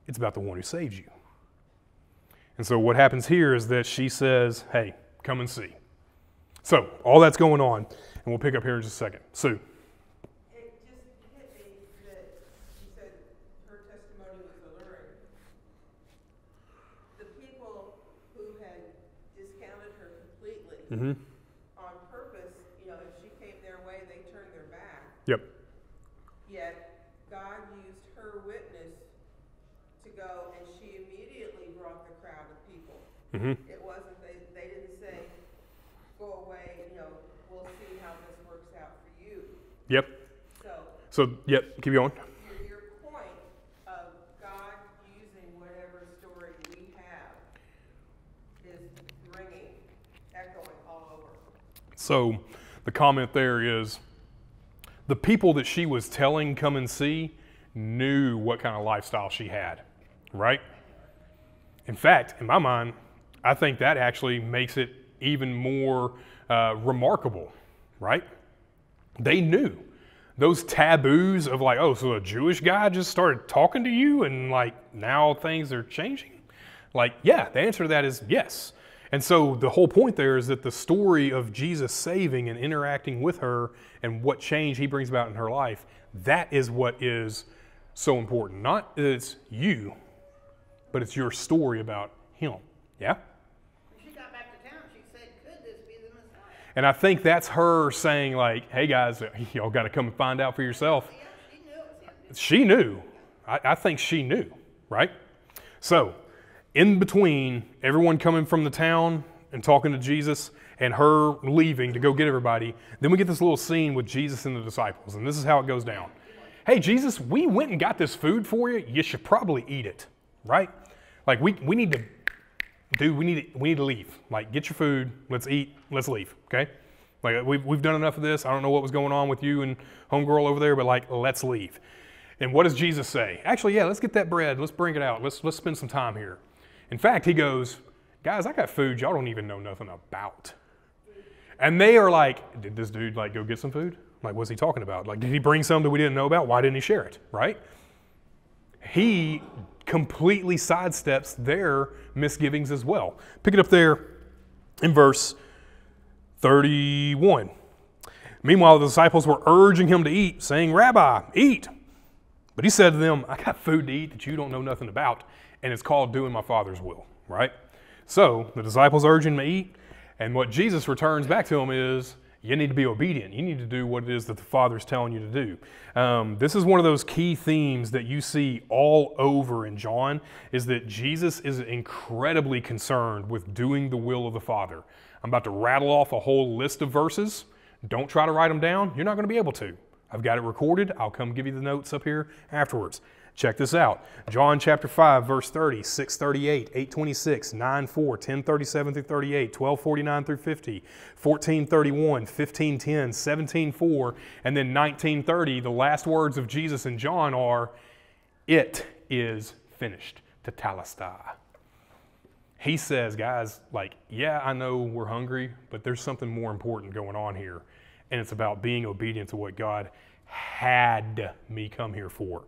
it's about the one who saves you. And so what happens here is that she says, Hey, come and see. So all that's going on, and we'll pick up here in just a second. Sue. It just hit me that you said her testimony was alluring. The people who had discounted her completely Mm-hmm. on purpose, you know, if she came their way, they turned their back. Yep. Yet God used her witness to go, and she immediately brought the crowd of people. Mm-hmm. It wasn't, they, they didn't say, go away, you know, we'll see how this works out for you. Yep. So So, yep, keep going. your, your point of God using whatever story we have is ringing, echoing all over. So the comment there is the people that she was telling come and see knew what kind of lifestyle she had, right? In fact, in my mind, I think that actually makes it even more uh, remarkable, right? They knew those taboos of like, oh, so a Jewish guy just started talking to you and like now things are changing? Like, yeah, the answer to that is yes. And so the whole point there is that the story of Jesus saving and interacting with her and what change he brings about in her life, that is what is so important. Not that it's you, but it's your story about him. Yeah? When she got back to town, she said, could this be the Messiah? And I think that's her saying, like, hey guys, y'all got to come and find out for yourself. She knew. I, I think she knew, right? So, in between everyone coming from the town and talking to Jesus and her leaving to go get everybody, then we get this little scene with Jesus and the disciples. And this is how it goes down. Hey, Jesus, we went and got this food for you. You should probably eat it, right? Like, we, we need to, dude, we need, to, we need to leave. Like, get your food. Let's eat. Let's leave, okay? Like, uh, we've, we've done enough of this. I don't know what was going on with you and homegirl over there, but like, let's leave. And what does Jesus say? Actually, yeah, let's get that bread. Let's bring it out. Let's, let's spend some time here. In fact, he goes, guys, I got food y'all don't even know nothing about. And they are like, did this dude like go get some food? Like, what's he talking about? Like, did he bring some that we didn't know about? Why didn't he share it? Right? He completely sidesteps their misgivings as well. Pick it up there in verse 31. Meanwhile, the disciples were urging him to eat, saying, Rabbi, eat. But he said to them, I got food to eat that you don't know nothing about, and it's called doing my Father's will, right? So the disciples urge him to eat, and what Jesus returns back to them is, you need to be obedient. You need to do what it is that the Father's telling you to do. Um, this is one of those key themes that you see all over in John, is that Jesus is incredibly concerned with doing the will of the Father. I'm about to rattle off a whole list of verses. Don't try to write them down. You're not going to be able to. I've got it recorded. I'll come give you the notes up here afterwards. Check this out. John chapter 5, verse 30, 638, 826, 9 4, 1037 through 38, 1249 through 50, 1431, 1510, 17 and then 1930. The last words of Jesus and John are, It is finished. Tetelestai. He says, guys, like, yeah, I know we're hungry, but there's something more important going on here. And it's about being obedient to what God had me come here for.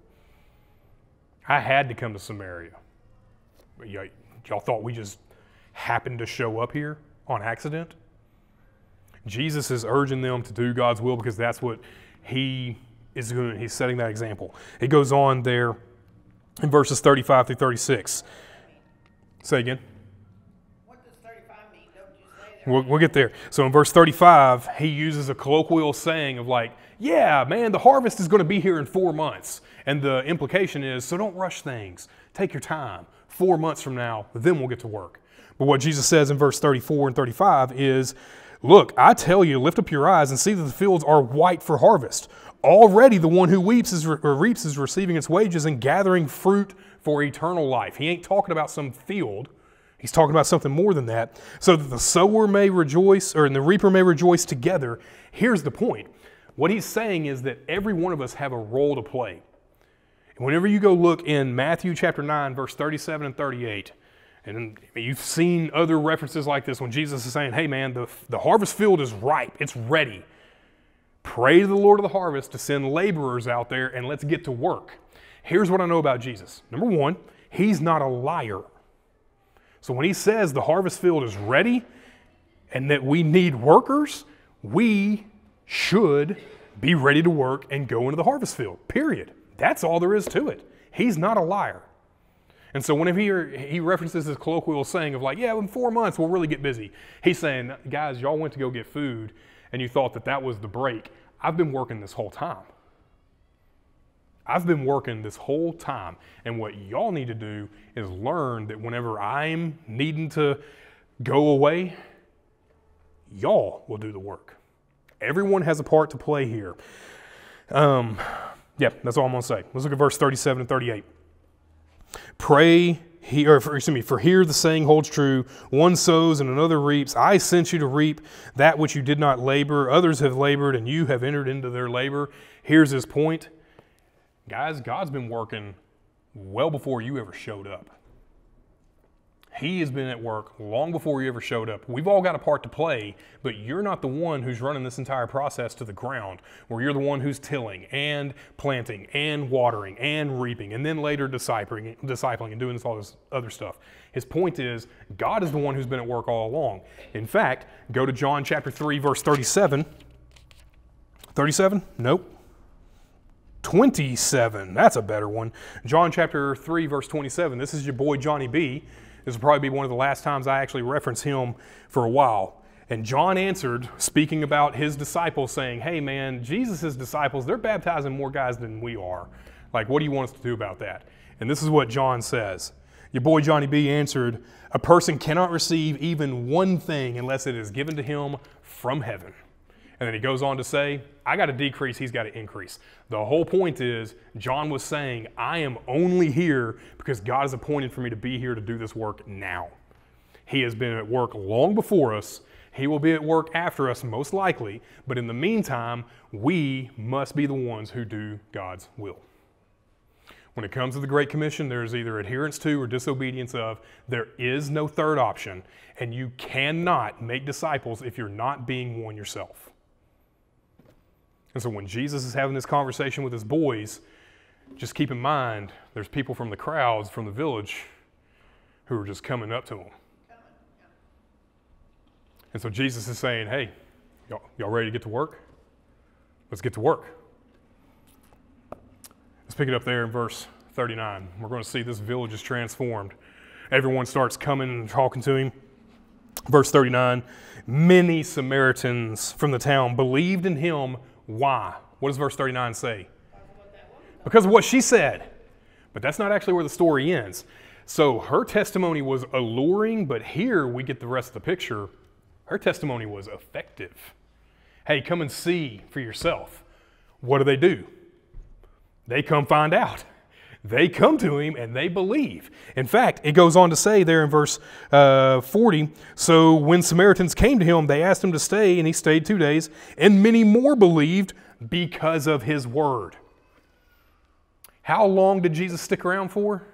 I had to come to Samaria. Y'all thought we just happened to show up here on accident? Jesus is urging them to do God's will because that's what he is doing. He's setting that example. It goes on there in verses 35 through 36. Say again. What does thirty-five mean? Don't you say there? We'll, we'll get there. So in verse 35, he uses a colloquial saying of like, yeah, man, the harvest is going to be here in four months. And the implication is, so don't rush things. Take your time. Four months from now, then we'll get to work. But what Jesus says in verse 34 and 35 is, Look, I tell you, lift up your eyes and see that the fields are white for harvest. Already the one who weeps is, or reaps is receiving its wages and gathering fruit for eternal life. He ain't talking about some field. He's talking about something more than that. So that the sower may rejoice, or and the reaper may rejoice together. Here's the point. What he's saying is that every one of us have a role to play. Whenever you go look in Matthew chapter 9, verse 37 and 38, and you've seen other references like this when Jesus is saying, hey man, the, the harvest field is ripe, it's ready. Pray to the Lord of the harvest to send laborers out there and let's get to work. Here's what I know about Jesus. Number one, he's not a liar. So when he says the harvest field is ready and that we need workers, we should be ready to work and go into the harvest field, period. That's all there is to it. He's not a liar. And so whenever he, references this colloquial saying of like, yeah, in four months we'll really get busy, he's saying, guys, y'all went to go get food and you thought that that was the break. I've been working this whole time. I've been working this whole time. And what y'all need to do is learn that whenever I'm needing to go away, y'all will do the work. Everyone has a part to play here. Um, yeah, that's all I'm going to say. Let's look at verse 37 and 38. Pray, he, or excuse me, for here the saying holds true one sows and another reaps. I sent you to reap that which you did not labor. Others have labored and you have entered into their labor. Here's his point. Guys, God's been working well before you ever showed up. He has been at work long before you ever showed up. We've all got a part to play, but you're not the one who's running this entire process to the ground, where you're the one who's tilling and planting and watering and reaping, and then later discipling, discipling and doing all this other stuff. His point is, God is the one who's been at work all along. In fact, go to John chapter 3, verse 37. 37? Nope. 27. That's a better one. John chapter 3, verse 27. This is your boy Johnny B. This will probably be one of the last times I actually reference him for a while. And John answered, speaking about his disciples, saying, Hey man, Jesus' disciples, they're baptizing more guys than we are. Like, what do you want us to do about that? And this is what John says. Your boy Johnny B answered, A person cannot receive even one thing unless it is given to him from heaven. And then he goes on to say, I got to decrease, he's got to increase. The whole point is, John was saying, I am only here because God has appointed for me to be here to do this work now. He has been at work long before us. He will be at work after us, most likely. But in the meantime, we must be the ones who do God's will. When it comes to the Great Commission, there's either adherence to or disobedience of. There is no third option, and you cannot make disciples if you're not being one yourself. And so when Jesus is having this conversation with his boys, just keep in mind there's people from the crowds, from the village, who are just coming up to him. And so Jesus is saying, hey, y'all, y'all ready to get to work? Let's get to work. Let's pick it up there in verse 39. We're going to see this village is transformed. Everyone starts coming and talking to him. Verse 39 Many Samaritans from the town believed in him why? What does verse 39 say? Because of what she said. But that's not actually where the story ends. So her testimony was alluring, but here we get the rest of the picture. Her testimony was effective. Hey, come and see for yourself. what do they do? They come find out. They come to him and they believe. In fact, it goes on to say there in verse uh, 40 So when Samaritans came to him, they asked him to stay, and he stayed two days, and many more believed because of his word. How long did Jesus stick around for?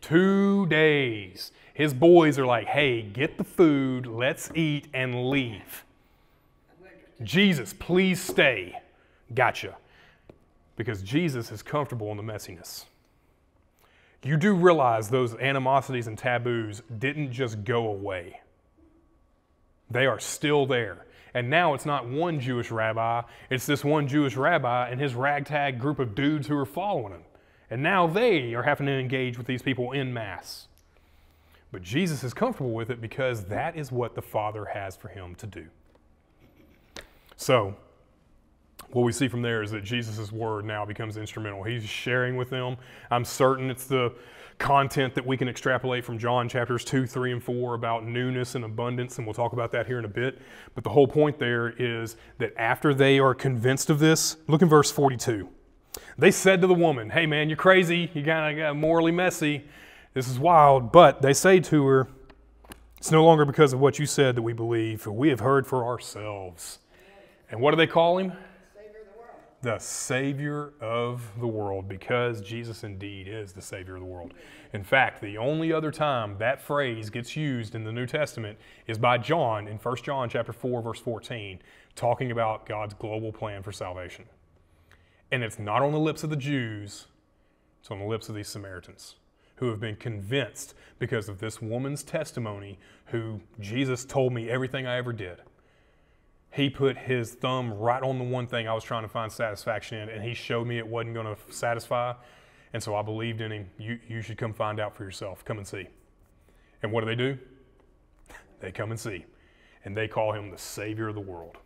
Two days. His boys are like, hey, get the food, let's eat, and leave. Jesus, please stay. Gotcha. Because Jesus is comfortable in the messiness. You do realize those animosities and taboos didn't just go away, they are still there. And now it's not one Jewish rabbi, it's this one Jewish rabbi and his ragtag group of dudes who are following him. And now they are having to engage with these people in mass. But Jesus is comfortable with it because that is what the Father has for him to do. So, what we see from there is that Jesus' word now becomes instrumental. He's sharing with them. I'm certain it's the content that we can extrapolate from John chapters 2, 3, and 4 about newness and abundance, and we'll talk about that here in a bit. But the whole point there is that after they are convinced of this, look in verse 42. They said to the woman, Hey man, you're crazy. You kind of got morally messy. This is wild. But they say to her, It's no longer because of what you said that we believe, for we have heard for ourselves. And what do they call him? The Savior of the world, because Jesus indeed is the Savior of the world. In fact, the only other time that phrase gets used in the New Testament is by John in 1 John chapter 4, verse 14, talking about God's global plan for salvation. And it's not on the lips of the Jews, it's on the lips of these Samaritans who have been convinced because of this woman's testimony, who Jesus told me everything I ever did he put his thumb right on the one thing I was trying to find satisfaction in, and he showed me it wasn't going to satisfy. And so I believed in him. You, you should come find out for yourself. Come and see. And what do they do? They come and see. And they call him the Savior of the world.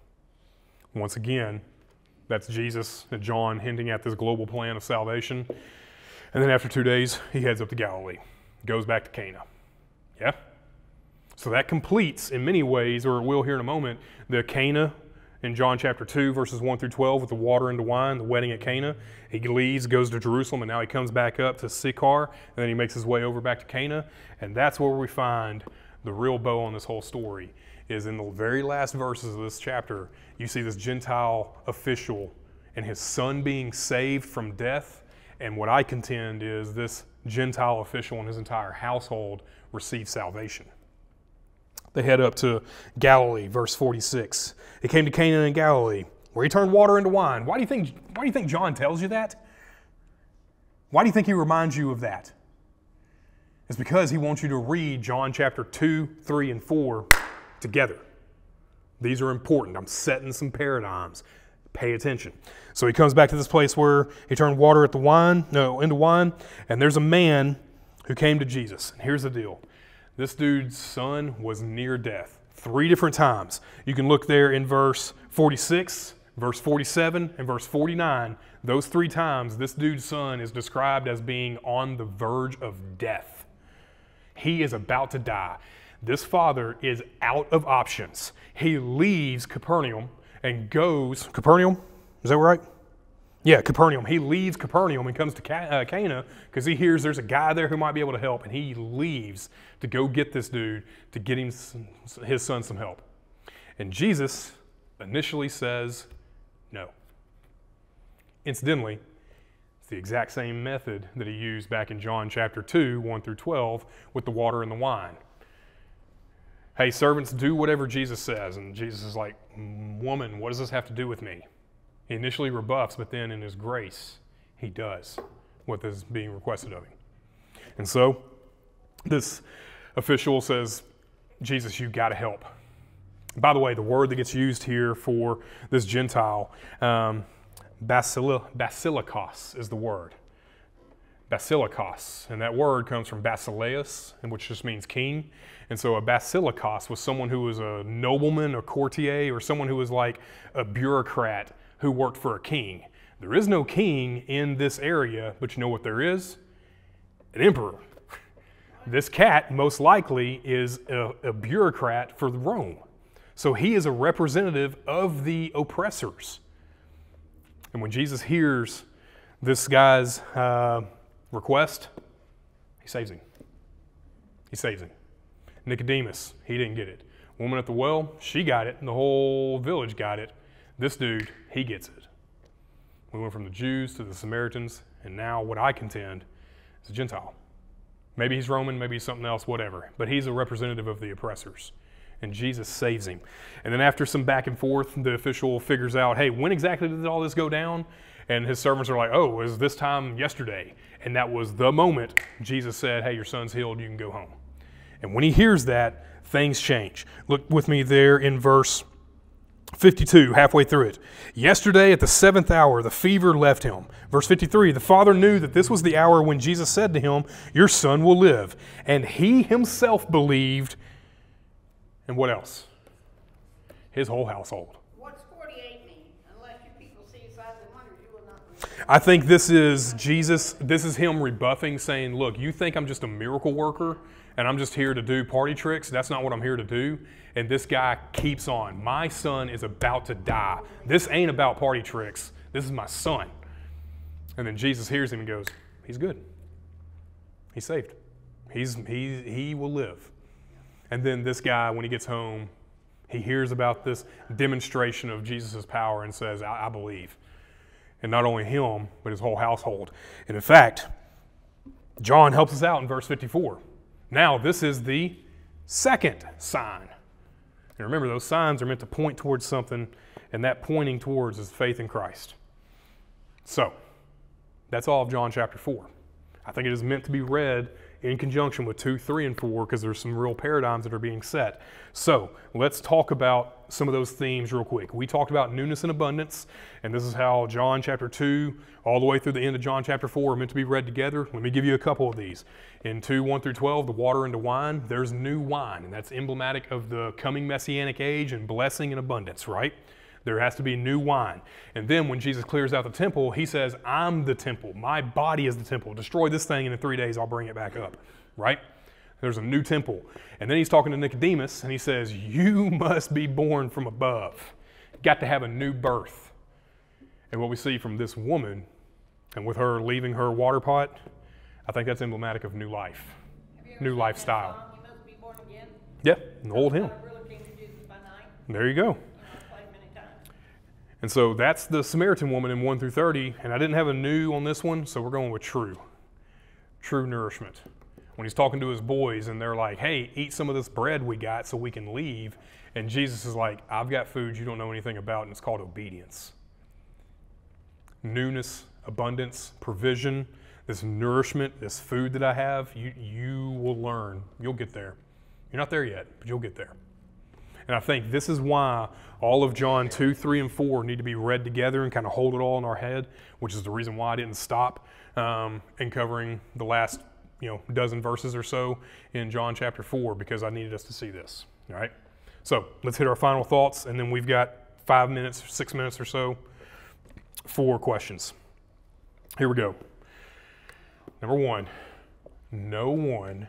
Once again, that's Jesus and John hinting at this global plan of salvation. And then after two days, he heads up to Galilee, goes back to Cana. Yeah? So that completes, in many ways, or we'll hear in a moment, the Cana in John chapter 2, verses 1 through 12, with the water into wine, the wedding at Cana. He leaves, goes to Jerusalem, and now he comes back up to Sychar, and then he makes his way over back to Cana. And that's where we find the real bow on this whole story, is in the very last verses of this chapter, you see this Gentile official and his son being saved from death. And what I contend is this Gentile official and his entire household receive salvation. They head up to Galilee, verse 46. It came to Cana in Galilee, where he turned water into wine. Why do you think, why do you think John tells you that? Why do you think he reminds you of that? It's because he wants you to read John chapter 2, 3, and 4 together. These are important. I'm setting some paradigms. Pay attention. So he comes back to this place where he turned water at the wine, no, into wine, and there's a man who came to Jesus. And here's the deal. This dude's son was near death three different times. You can look there in verse 46, verse 47, and verse 49. Those three times, this dude's son is described as being on the verge of death. He is about to die. This father is out of options. He leaves Capernaum and goes, Capernaum? Is that right? Yeah, Capernaum. He leaves Capernaum and comes to uh, Cana because he hears there's a guy there who might be able to help, and he leaves to go get this dude to get him his son some help. And Jesus initially says no. Incidentally, it's the exact same method that he used back in John chapter 2, 1 through 12, with the water and the wine. Hey, servants, do whatever Jesus says. And Jesus is like, Woman, what does this have to do with me? He initially rebuffs, but then in his grace, he does what is being requested of him. And so, this official says, Jesus, you got to help. By the way, the word that gets used here for this Gentile, um, basilikos is the word. Basilikos. And that word comes from basileus, and which just means king. And so a basilikos was someone who was a nobleman, a courtier, or someone who was like a bureaucrat who worked for a king. There is no king in this area, but you know what there is? An emperor. This cat, most likely, is a, a bureaucrat for Rome. So he is a representative of the oppressors. And when Jesus hears this guy's uh, request, he saves him. He saves him. Nicodemus, he didn't get it. Woman at the well, she got it, and the whole village got it. This dude, he gets it. We went from the Jews to the Samaritans, and now what I contend is a Gentile. Maybe he's Roman, maybe he's something else, whatever. But he's a representative of the oppressors. And Jesus saves him. And then after some back and forth, the official figures out, hey, when exactly did all this go down? And his servants are like, oh, it was this time yesterday. And that was the moment Jesus said, hey, your son's healed, you can go home. And when he hears that, things change. Look with me there in verse 52, halfway through it. Yesterday at the seventh hour, the fever left him. Verse 53 The father knew that this was the hour when Jesus said to him, Your son will live. And he himself believed. And what else? His whole household. What's forty-eight mean? Unless you people see signs and wonders, you will not believe. I think this is Jesus, this is him rebuffing, saying, Look, you think I'm just a miracle worker and I'm just here to do party tricks? That's not what I'm here to do. And this guy keeps on. My son is about to die. This ain't about party tricks. This is my son. And then Jesus hears him and goes, He's good. He's saved. He's, he, he will live. And then this guy, when he gets home, he hears about this demonstration of Jesus' power and says, I, I believe. And not only him, but his whole household. And in fact, John helps us out in verse 54. Now, this is the second sign. And remember, those signs are meant to point towards something, and that pointing towards is faith in Christ. So, that's all of John chapter 4. I think it is meant to be read in conjunction with 2, 3, and 4 because there's some real paradigms that are being set. So, let's talk about some of those themes real quick. We talked about newness and abundance, and this is how John chapter 2 all the way through the end of John chapter 4 are meant to be read together. Let me give you a couple of these. In 2, 1 through 12, the water into wine, there's new wine, and that's emblematic of the coming messianic age and blessing and abundance, right? There has to be new wine. And then when Jesus clears out the temple, he says, I'm the temple. My body is the temple. Destroy this thing, and in three days I'll bring it back up, right? There's a new temple. And then he's talking to Nicodemus, and he says, You must be born from above. Got to have a new birth. And what we see from this woman, and with her leaving her water pot, I think that's emblematic of new life, Have you ever new lifestyle. song, You must be born again. Yeah, an old hymn. Not a real King Jesus by night. There you go. You know, I've played many times. And so that's the Samaritan woman in 1 through 30. And I didn't have a new on this one, so we're going with true. True nourishment. When he's talking to his boys and they're like, hey, eat some of this bread we got so we can leave. And Jesus is like, I've got food you don't know anything about, and it's called obedience. Newness, abundance, provision, this nourishment, this food that I have, you, you will learn. You'll get there. You're not there yet, but you'll get there. And I think this is why all of John 2, 3, and 4 need to be read together and kind of hold it all in our head, which is the reason why I didn't stop um, in covering the last you know, dozen verses or so in John chapter 4 because I needed us to see this. All right? So let's hit our final thoughts, and then we've got five minutes, six minutes or so for questions. Here we go. Number one, no one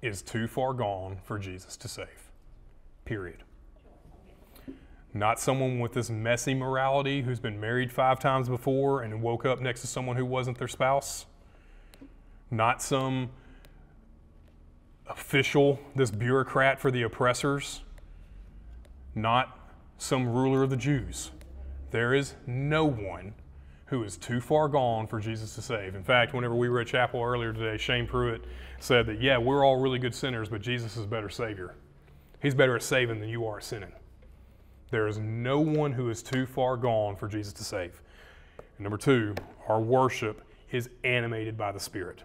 is too far gone for Jesus to save. Period. Not someone with this messy morality who's been married five times before and woke up next to someone who wasn't their spouse. Not some official, this bureaucrat for the oppressors. Not some ruler of the Jews. There is no one who is too far gone for Jesus to save. In fact, whenever we were at chapel earlier today, Shane Pruitt said that, yeah, we're all really good sinners, but Jesus is a better Savior. He's better at saving than you are at sinning. There is no one who is too far gone for Jesus to save. And number two, our worship is animated by the Spirit.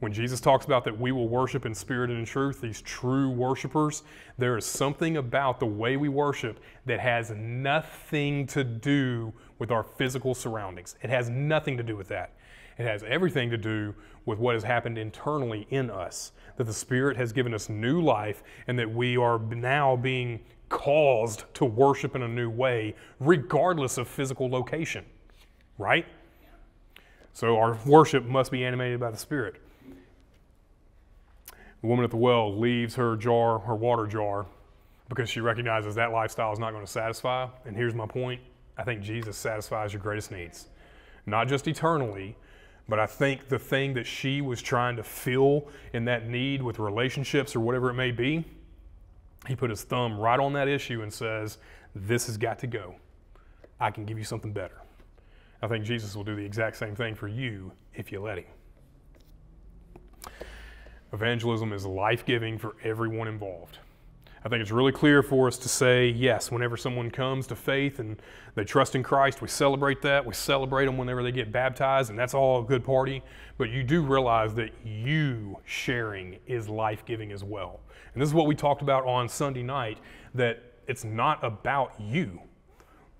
When Jesus talks about that we will worship in spirit and in truth, these true worshipers, there is something about the way we worship that has nothing to do with our physical surroundings. It has nothing to do with that. It has everything to do with what has happened internally in us. That the Spirit has given us new life and that we are now being caused to worship in a new way, regardless of physical location. Right? So our worship must be animated by the Spirit. The woman at the well leaves her jar, her water jar, because she recognizes that lifestyle is not going to satisfy. And here's my point I think Jesus satisfies your greatest needs. not just eternally, but I think the thing that she was trying to fill in that need with relationships or whatever it may be, he put his thumb right on that issue and says, This has got to go. I can give you something better. I think Jesus will do the exact same thing for you if you let him. Evangelism is life giving for everyone involved. I think it's really clear for us to say, yes, whenever someone comes to faith and they trust in Christ, we celebrate that. We celebrate them whenever they get baptized, and that's all a good party. But you do realize that you sharing is life giving as well. And this is what we talked about on Sunday night that it's not about you.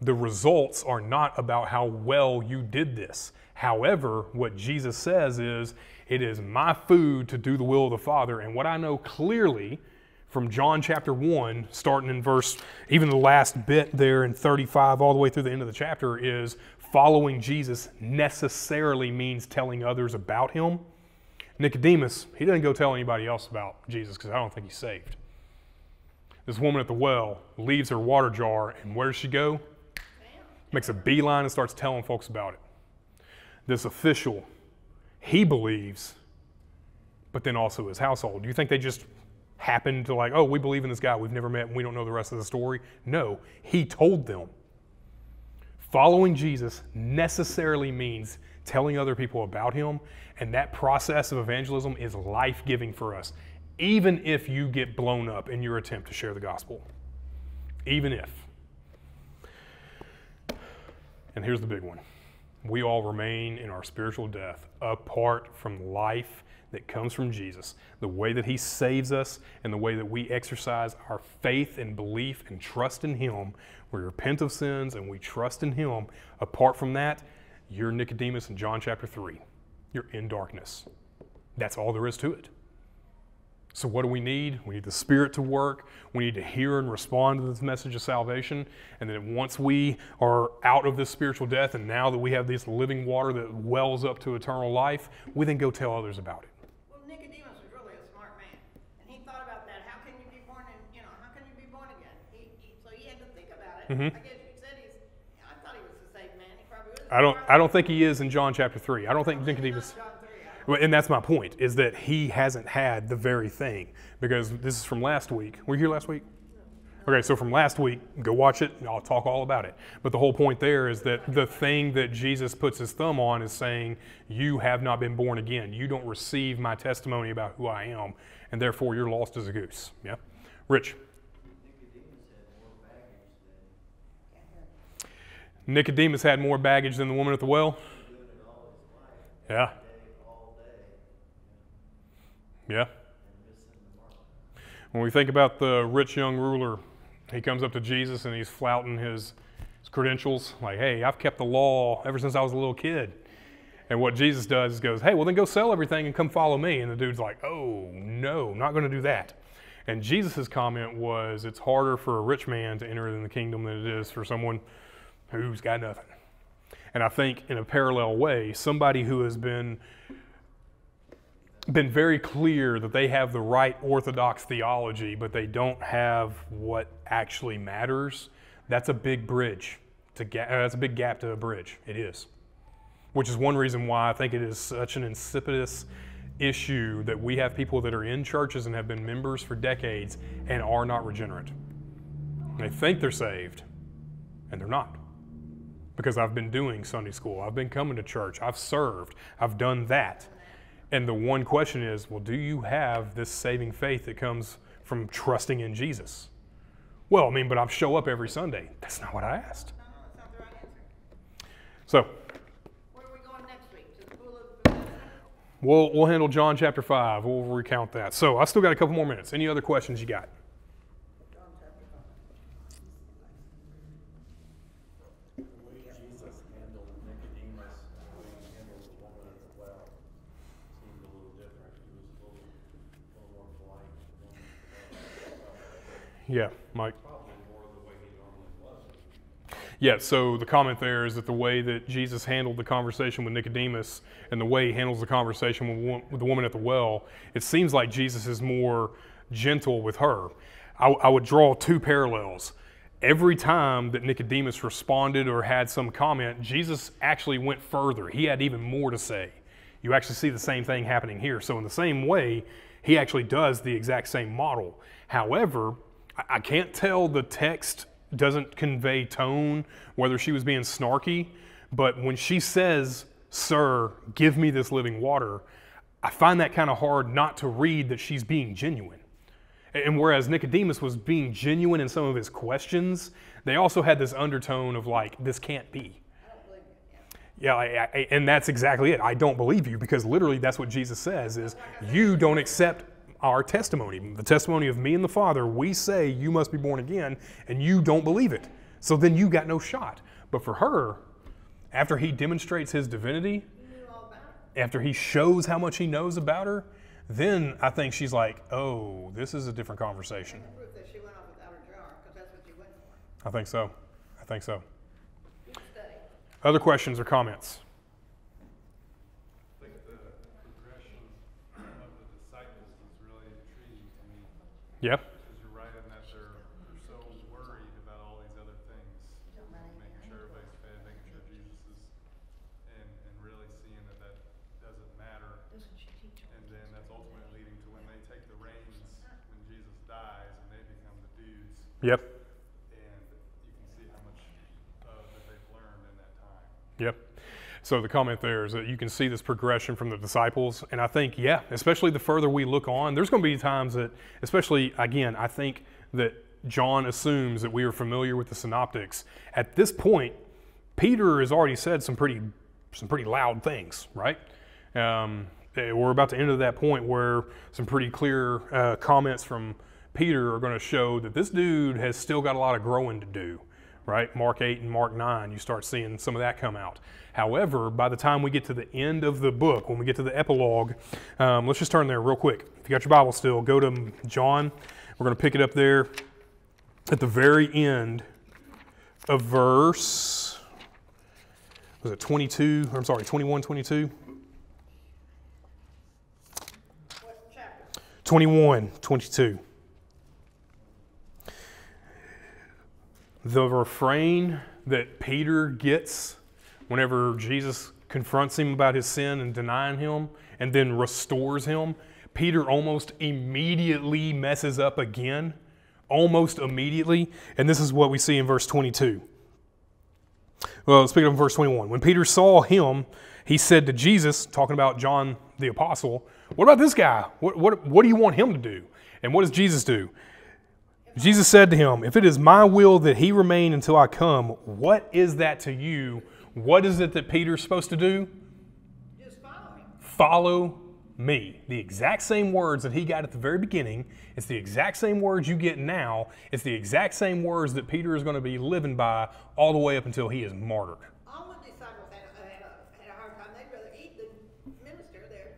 The results are not about how well you did this. However, what Jesus says is, it is my food to do the will of the Father. And what I know clearly from John chapter 1, starting in verse, even the last bit there in 35, all the way through the end of the chapter, is following Jesus necessarily means telling others about him. Nicodemus, he doesn't go tell anybody else about Jesus because I don't think he's saved. This woman at the well leaves her water jar, and where does she go? Makes a beeline and starts telling folks about it. This official, he believes, but then also his household. Do you think they just happened to like, oh, we believe in this guy we've never met and we don't know the rest of the story? No, he told them. Following Jesus necessarily means telling other people about him, and that process of evangelism is life giving for us, even if you get blown up in your attempt to share the gospel. Even if. And here's the big one we all remain in our spiritual death apart from life that comes from Jesus, the way that He saves us, and the way that we exercise our faith and belief and trust in Him. We repent of sins and we trust in Him. Apart from that, you're Nicodemus in John chapter 3. You're in darkness. That's all there is to it. So, what do we need? We need the Spirit to work. We need to hear and respond to this message of salvation. And then, once we are out of this spiritual death, and now that we have this living water that wells up to eternal life, we then go tell others about it. Well, Nicodemus was really a smart man, and he thought about that. How can you be born in, you know, how can you be born again? He, he so he had to think about it. Mhm. I guess you said he's. I thought he was a saved man. He probably was. I don't, I don't think he is in John chapter 3. I don't think Nicodemus. John three. And that's my point, is that he hasn't had the very thing. Because this is from last week. Were you here last week? Okay, so from last week, go watch it, I'll talk all about it. But the whole point there is that the thing that Jesus puts his thumb on is saying, You have not been born again. You don't receive my testimony about who I am, and therefore you're lost as a goose. Yeah? Rich. Nicodemus had more baggage than the woman at the well. Yeah. Yeah. When we think about the rich young ruler, he comes up to Jesus and he's flouting his, his credentials, like, hey, I've kept the law ever since I was a little kid. And what Jesus does is goes, hey, well, then go sell everything and come follow me. And the dude's like, oh, no, not going to do that. And Jesus' comment was, it's harder for a rich man to enter in the kingdom than it is for someone who's got nothing. And I think in a parallel way, somebody who has been been very clear that they have the right orthodox theology, but they don't have what actually matters. That's a big bridge. To ga- uh, that's a big gap to a bridge. It is, which is one reason why I think it is such an insipidous issue that we have people that are in churches and have been members for decades and are not regenerate. They think they're saved, and they're not because I've been doing Sunday school, I've been coming to church, I've served, I've done that. And the one question is well, do you have this saving faith that comes from trusting in Jesus? Well, I mean, but I show up every Sunday. That's not what I asked. No, right. So Where are we we'll, we'll handle John chapter 5. We'll recount that. So I still got a couple more minutes. Any other questions you got? The way Jesus handled Nicodemus and the way he handled the woman at the well seemed a little different. He was a little, little more polite. than the woman at the well. Yeah, Mike. Yeah, so the comment there is that the way that Jesus handled the conversation with Nicodemus and the way he handles the conversation with, with the woman at the well, it seems like Jesus is more gentle with her. I, I would draw two parallels. every time that Nicodemus responded or had some comment, Jesus actually went further. He had even more to say. You actually see the same thing happening here. So, in the same way, he actually does the exact same model. However, I- can't tell the text doesn't convey tone, whether she was being snarky, but when she says, Sir, give me this living water, I find that kind of hard not to read that she's being genuine. And whereas Nicodemus was being genuine in some of his questions, they also had this undertone of like, this can't be. Yeah, I, I, and that's exactly it. I don't believe you because literally that's what Jesus says is you don't accept our testimony. The testimony of me and the Father, we say you must be born again and you don't believe it. So then you got no shot. But for her, after he demonstrates his divinity, after he shows how much he knows about her, then I think she's like, oh, this is a different conversation. I think so. I think so. Other questions or comments? I think the progression of the disciples is really intriguing to me, Yeah? because you're right in that they're, they're so worried about all these other things. Making sure everybody's fed, making sure Jesus is, and, and really seeing that that doesn't matter. And then that's ultimately leading to when they take the reins, when Jesus dies, and they become the dudes, Yep. and you can see how much, uh, that they've learned in that time. Yep. So the comment there is that you can see this progression from the disciples. And I think, yeah, especially the further we look on, there's going to be times that, especially again, I think that John assumes that we are familiar with the synoptics. At this point, Peter has already said some pretty, some pretty loud things, right? Um, eh, we're about to enter that point where some pretty clear uh, comments from Peter are going to show that this dude has still got a lot of growing to do right? Mark 8 and Mark 9, you start seeing some of that come out. However, by the time we get to the end of the book, when we get to the epilogue, um, let's just turn there real quick. If you got your Bible still, go to John. We're going to pick it up there at the very end of verse, was it 22? I'm sorry, 21, 22? 21, 22. The refrain that Peter gets whenever Jesus confronts him about his sin and denying him and then restores him, Peter almost immediately messes up again. Almost immediately. And this is what we see in verse 22. Well, up in verse 21. When Peter saw him, he said to Jesus, talking about John the Apostle, What about this guy? What, what, what do you want him to do? And what does Jesus do? Jesus said to him, If it is my will that he remain until I come, what is that to you? What is it that Peter's supposed to do? Just follow me. Follow me. The exact same words that he got at the very beginning. It's the exact same words you get now. It's the exact same words that Peter is going to be living by all the way up until he is martyred. All the disciples had, a- had, a, had a hard time. They'd rather eat than minister there.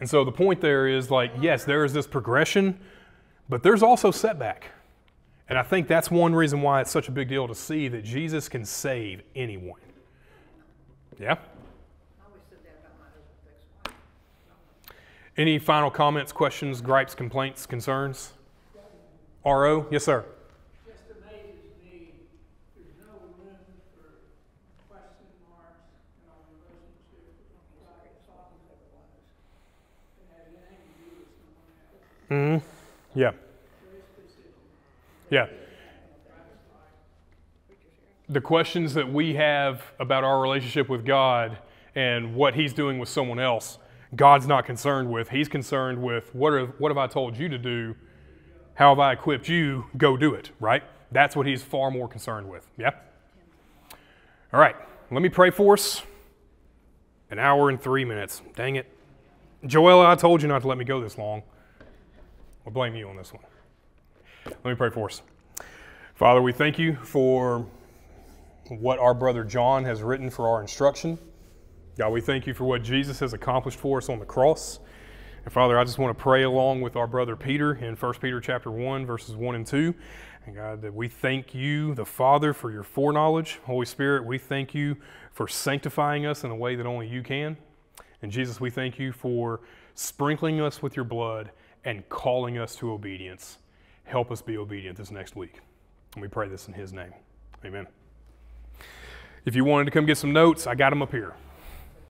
And so the point there is like, yes, there is this progression, but there's also setback. And I think that's one reason why it's such a big deal to see that Jesus can save anyone. Yeah? I always said that about my husband's ex-wife. Any final comments, questions, gripes, complaints, concerns? RO? Yes, sir. just amazes me, there's no room for question marks in our relationship with God and Father. It has anything to do with someone else. hmm Yeah. Yeah. The questions that we have about our relationship with God and what He's doing with someone else, God's not concerned with. He's concerned with what, are, what have I told you to do? How have I equipped you? Go do it, right? That's what He's far more concerned with. Yeah? All right, let me pray for us. An hour and three minutes. Dang it. Joella, I told you not to let me go this long. I'll blame you on this one. Let me pray for us. Father, we thank you for what our brother John has written for our instruction. God, we thank you for what Jesus has accomplished for us on the cross. And Father, I just want to pray along with our brother Peter in 1 Peter chapter 1, verses 1 and 2. And God, that we thank you, the Father, for your foreknowledge. Holy Spirit, we thank you for sanctifying us in a way that only you can. And Jesus, we thank you for sprinkling us with your blood and calling us to obedience. Help us be obedient this next week. And we pray this in his name. Amen. If you wanted to come get some notes, I got them up here.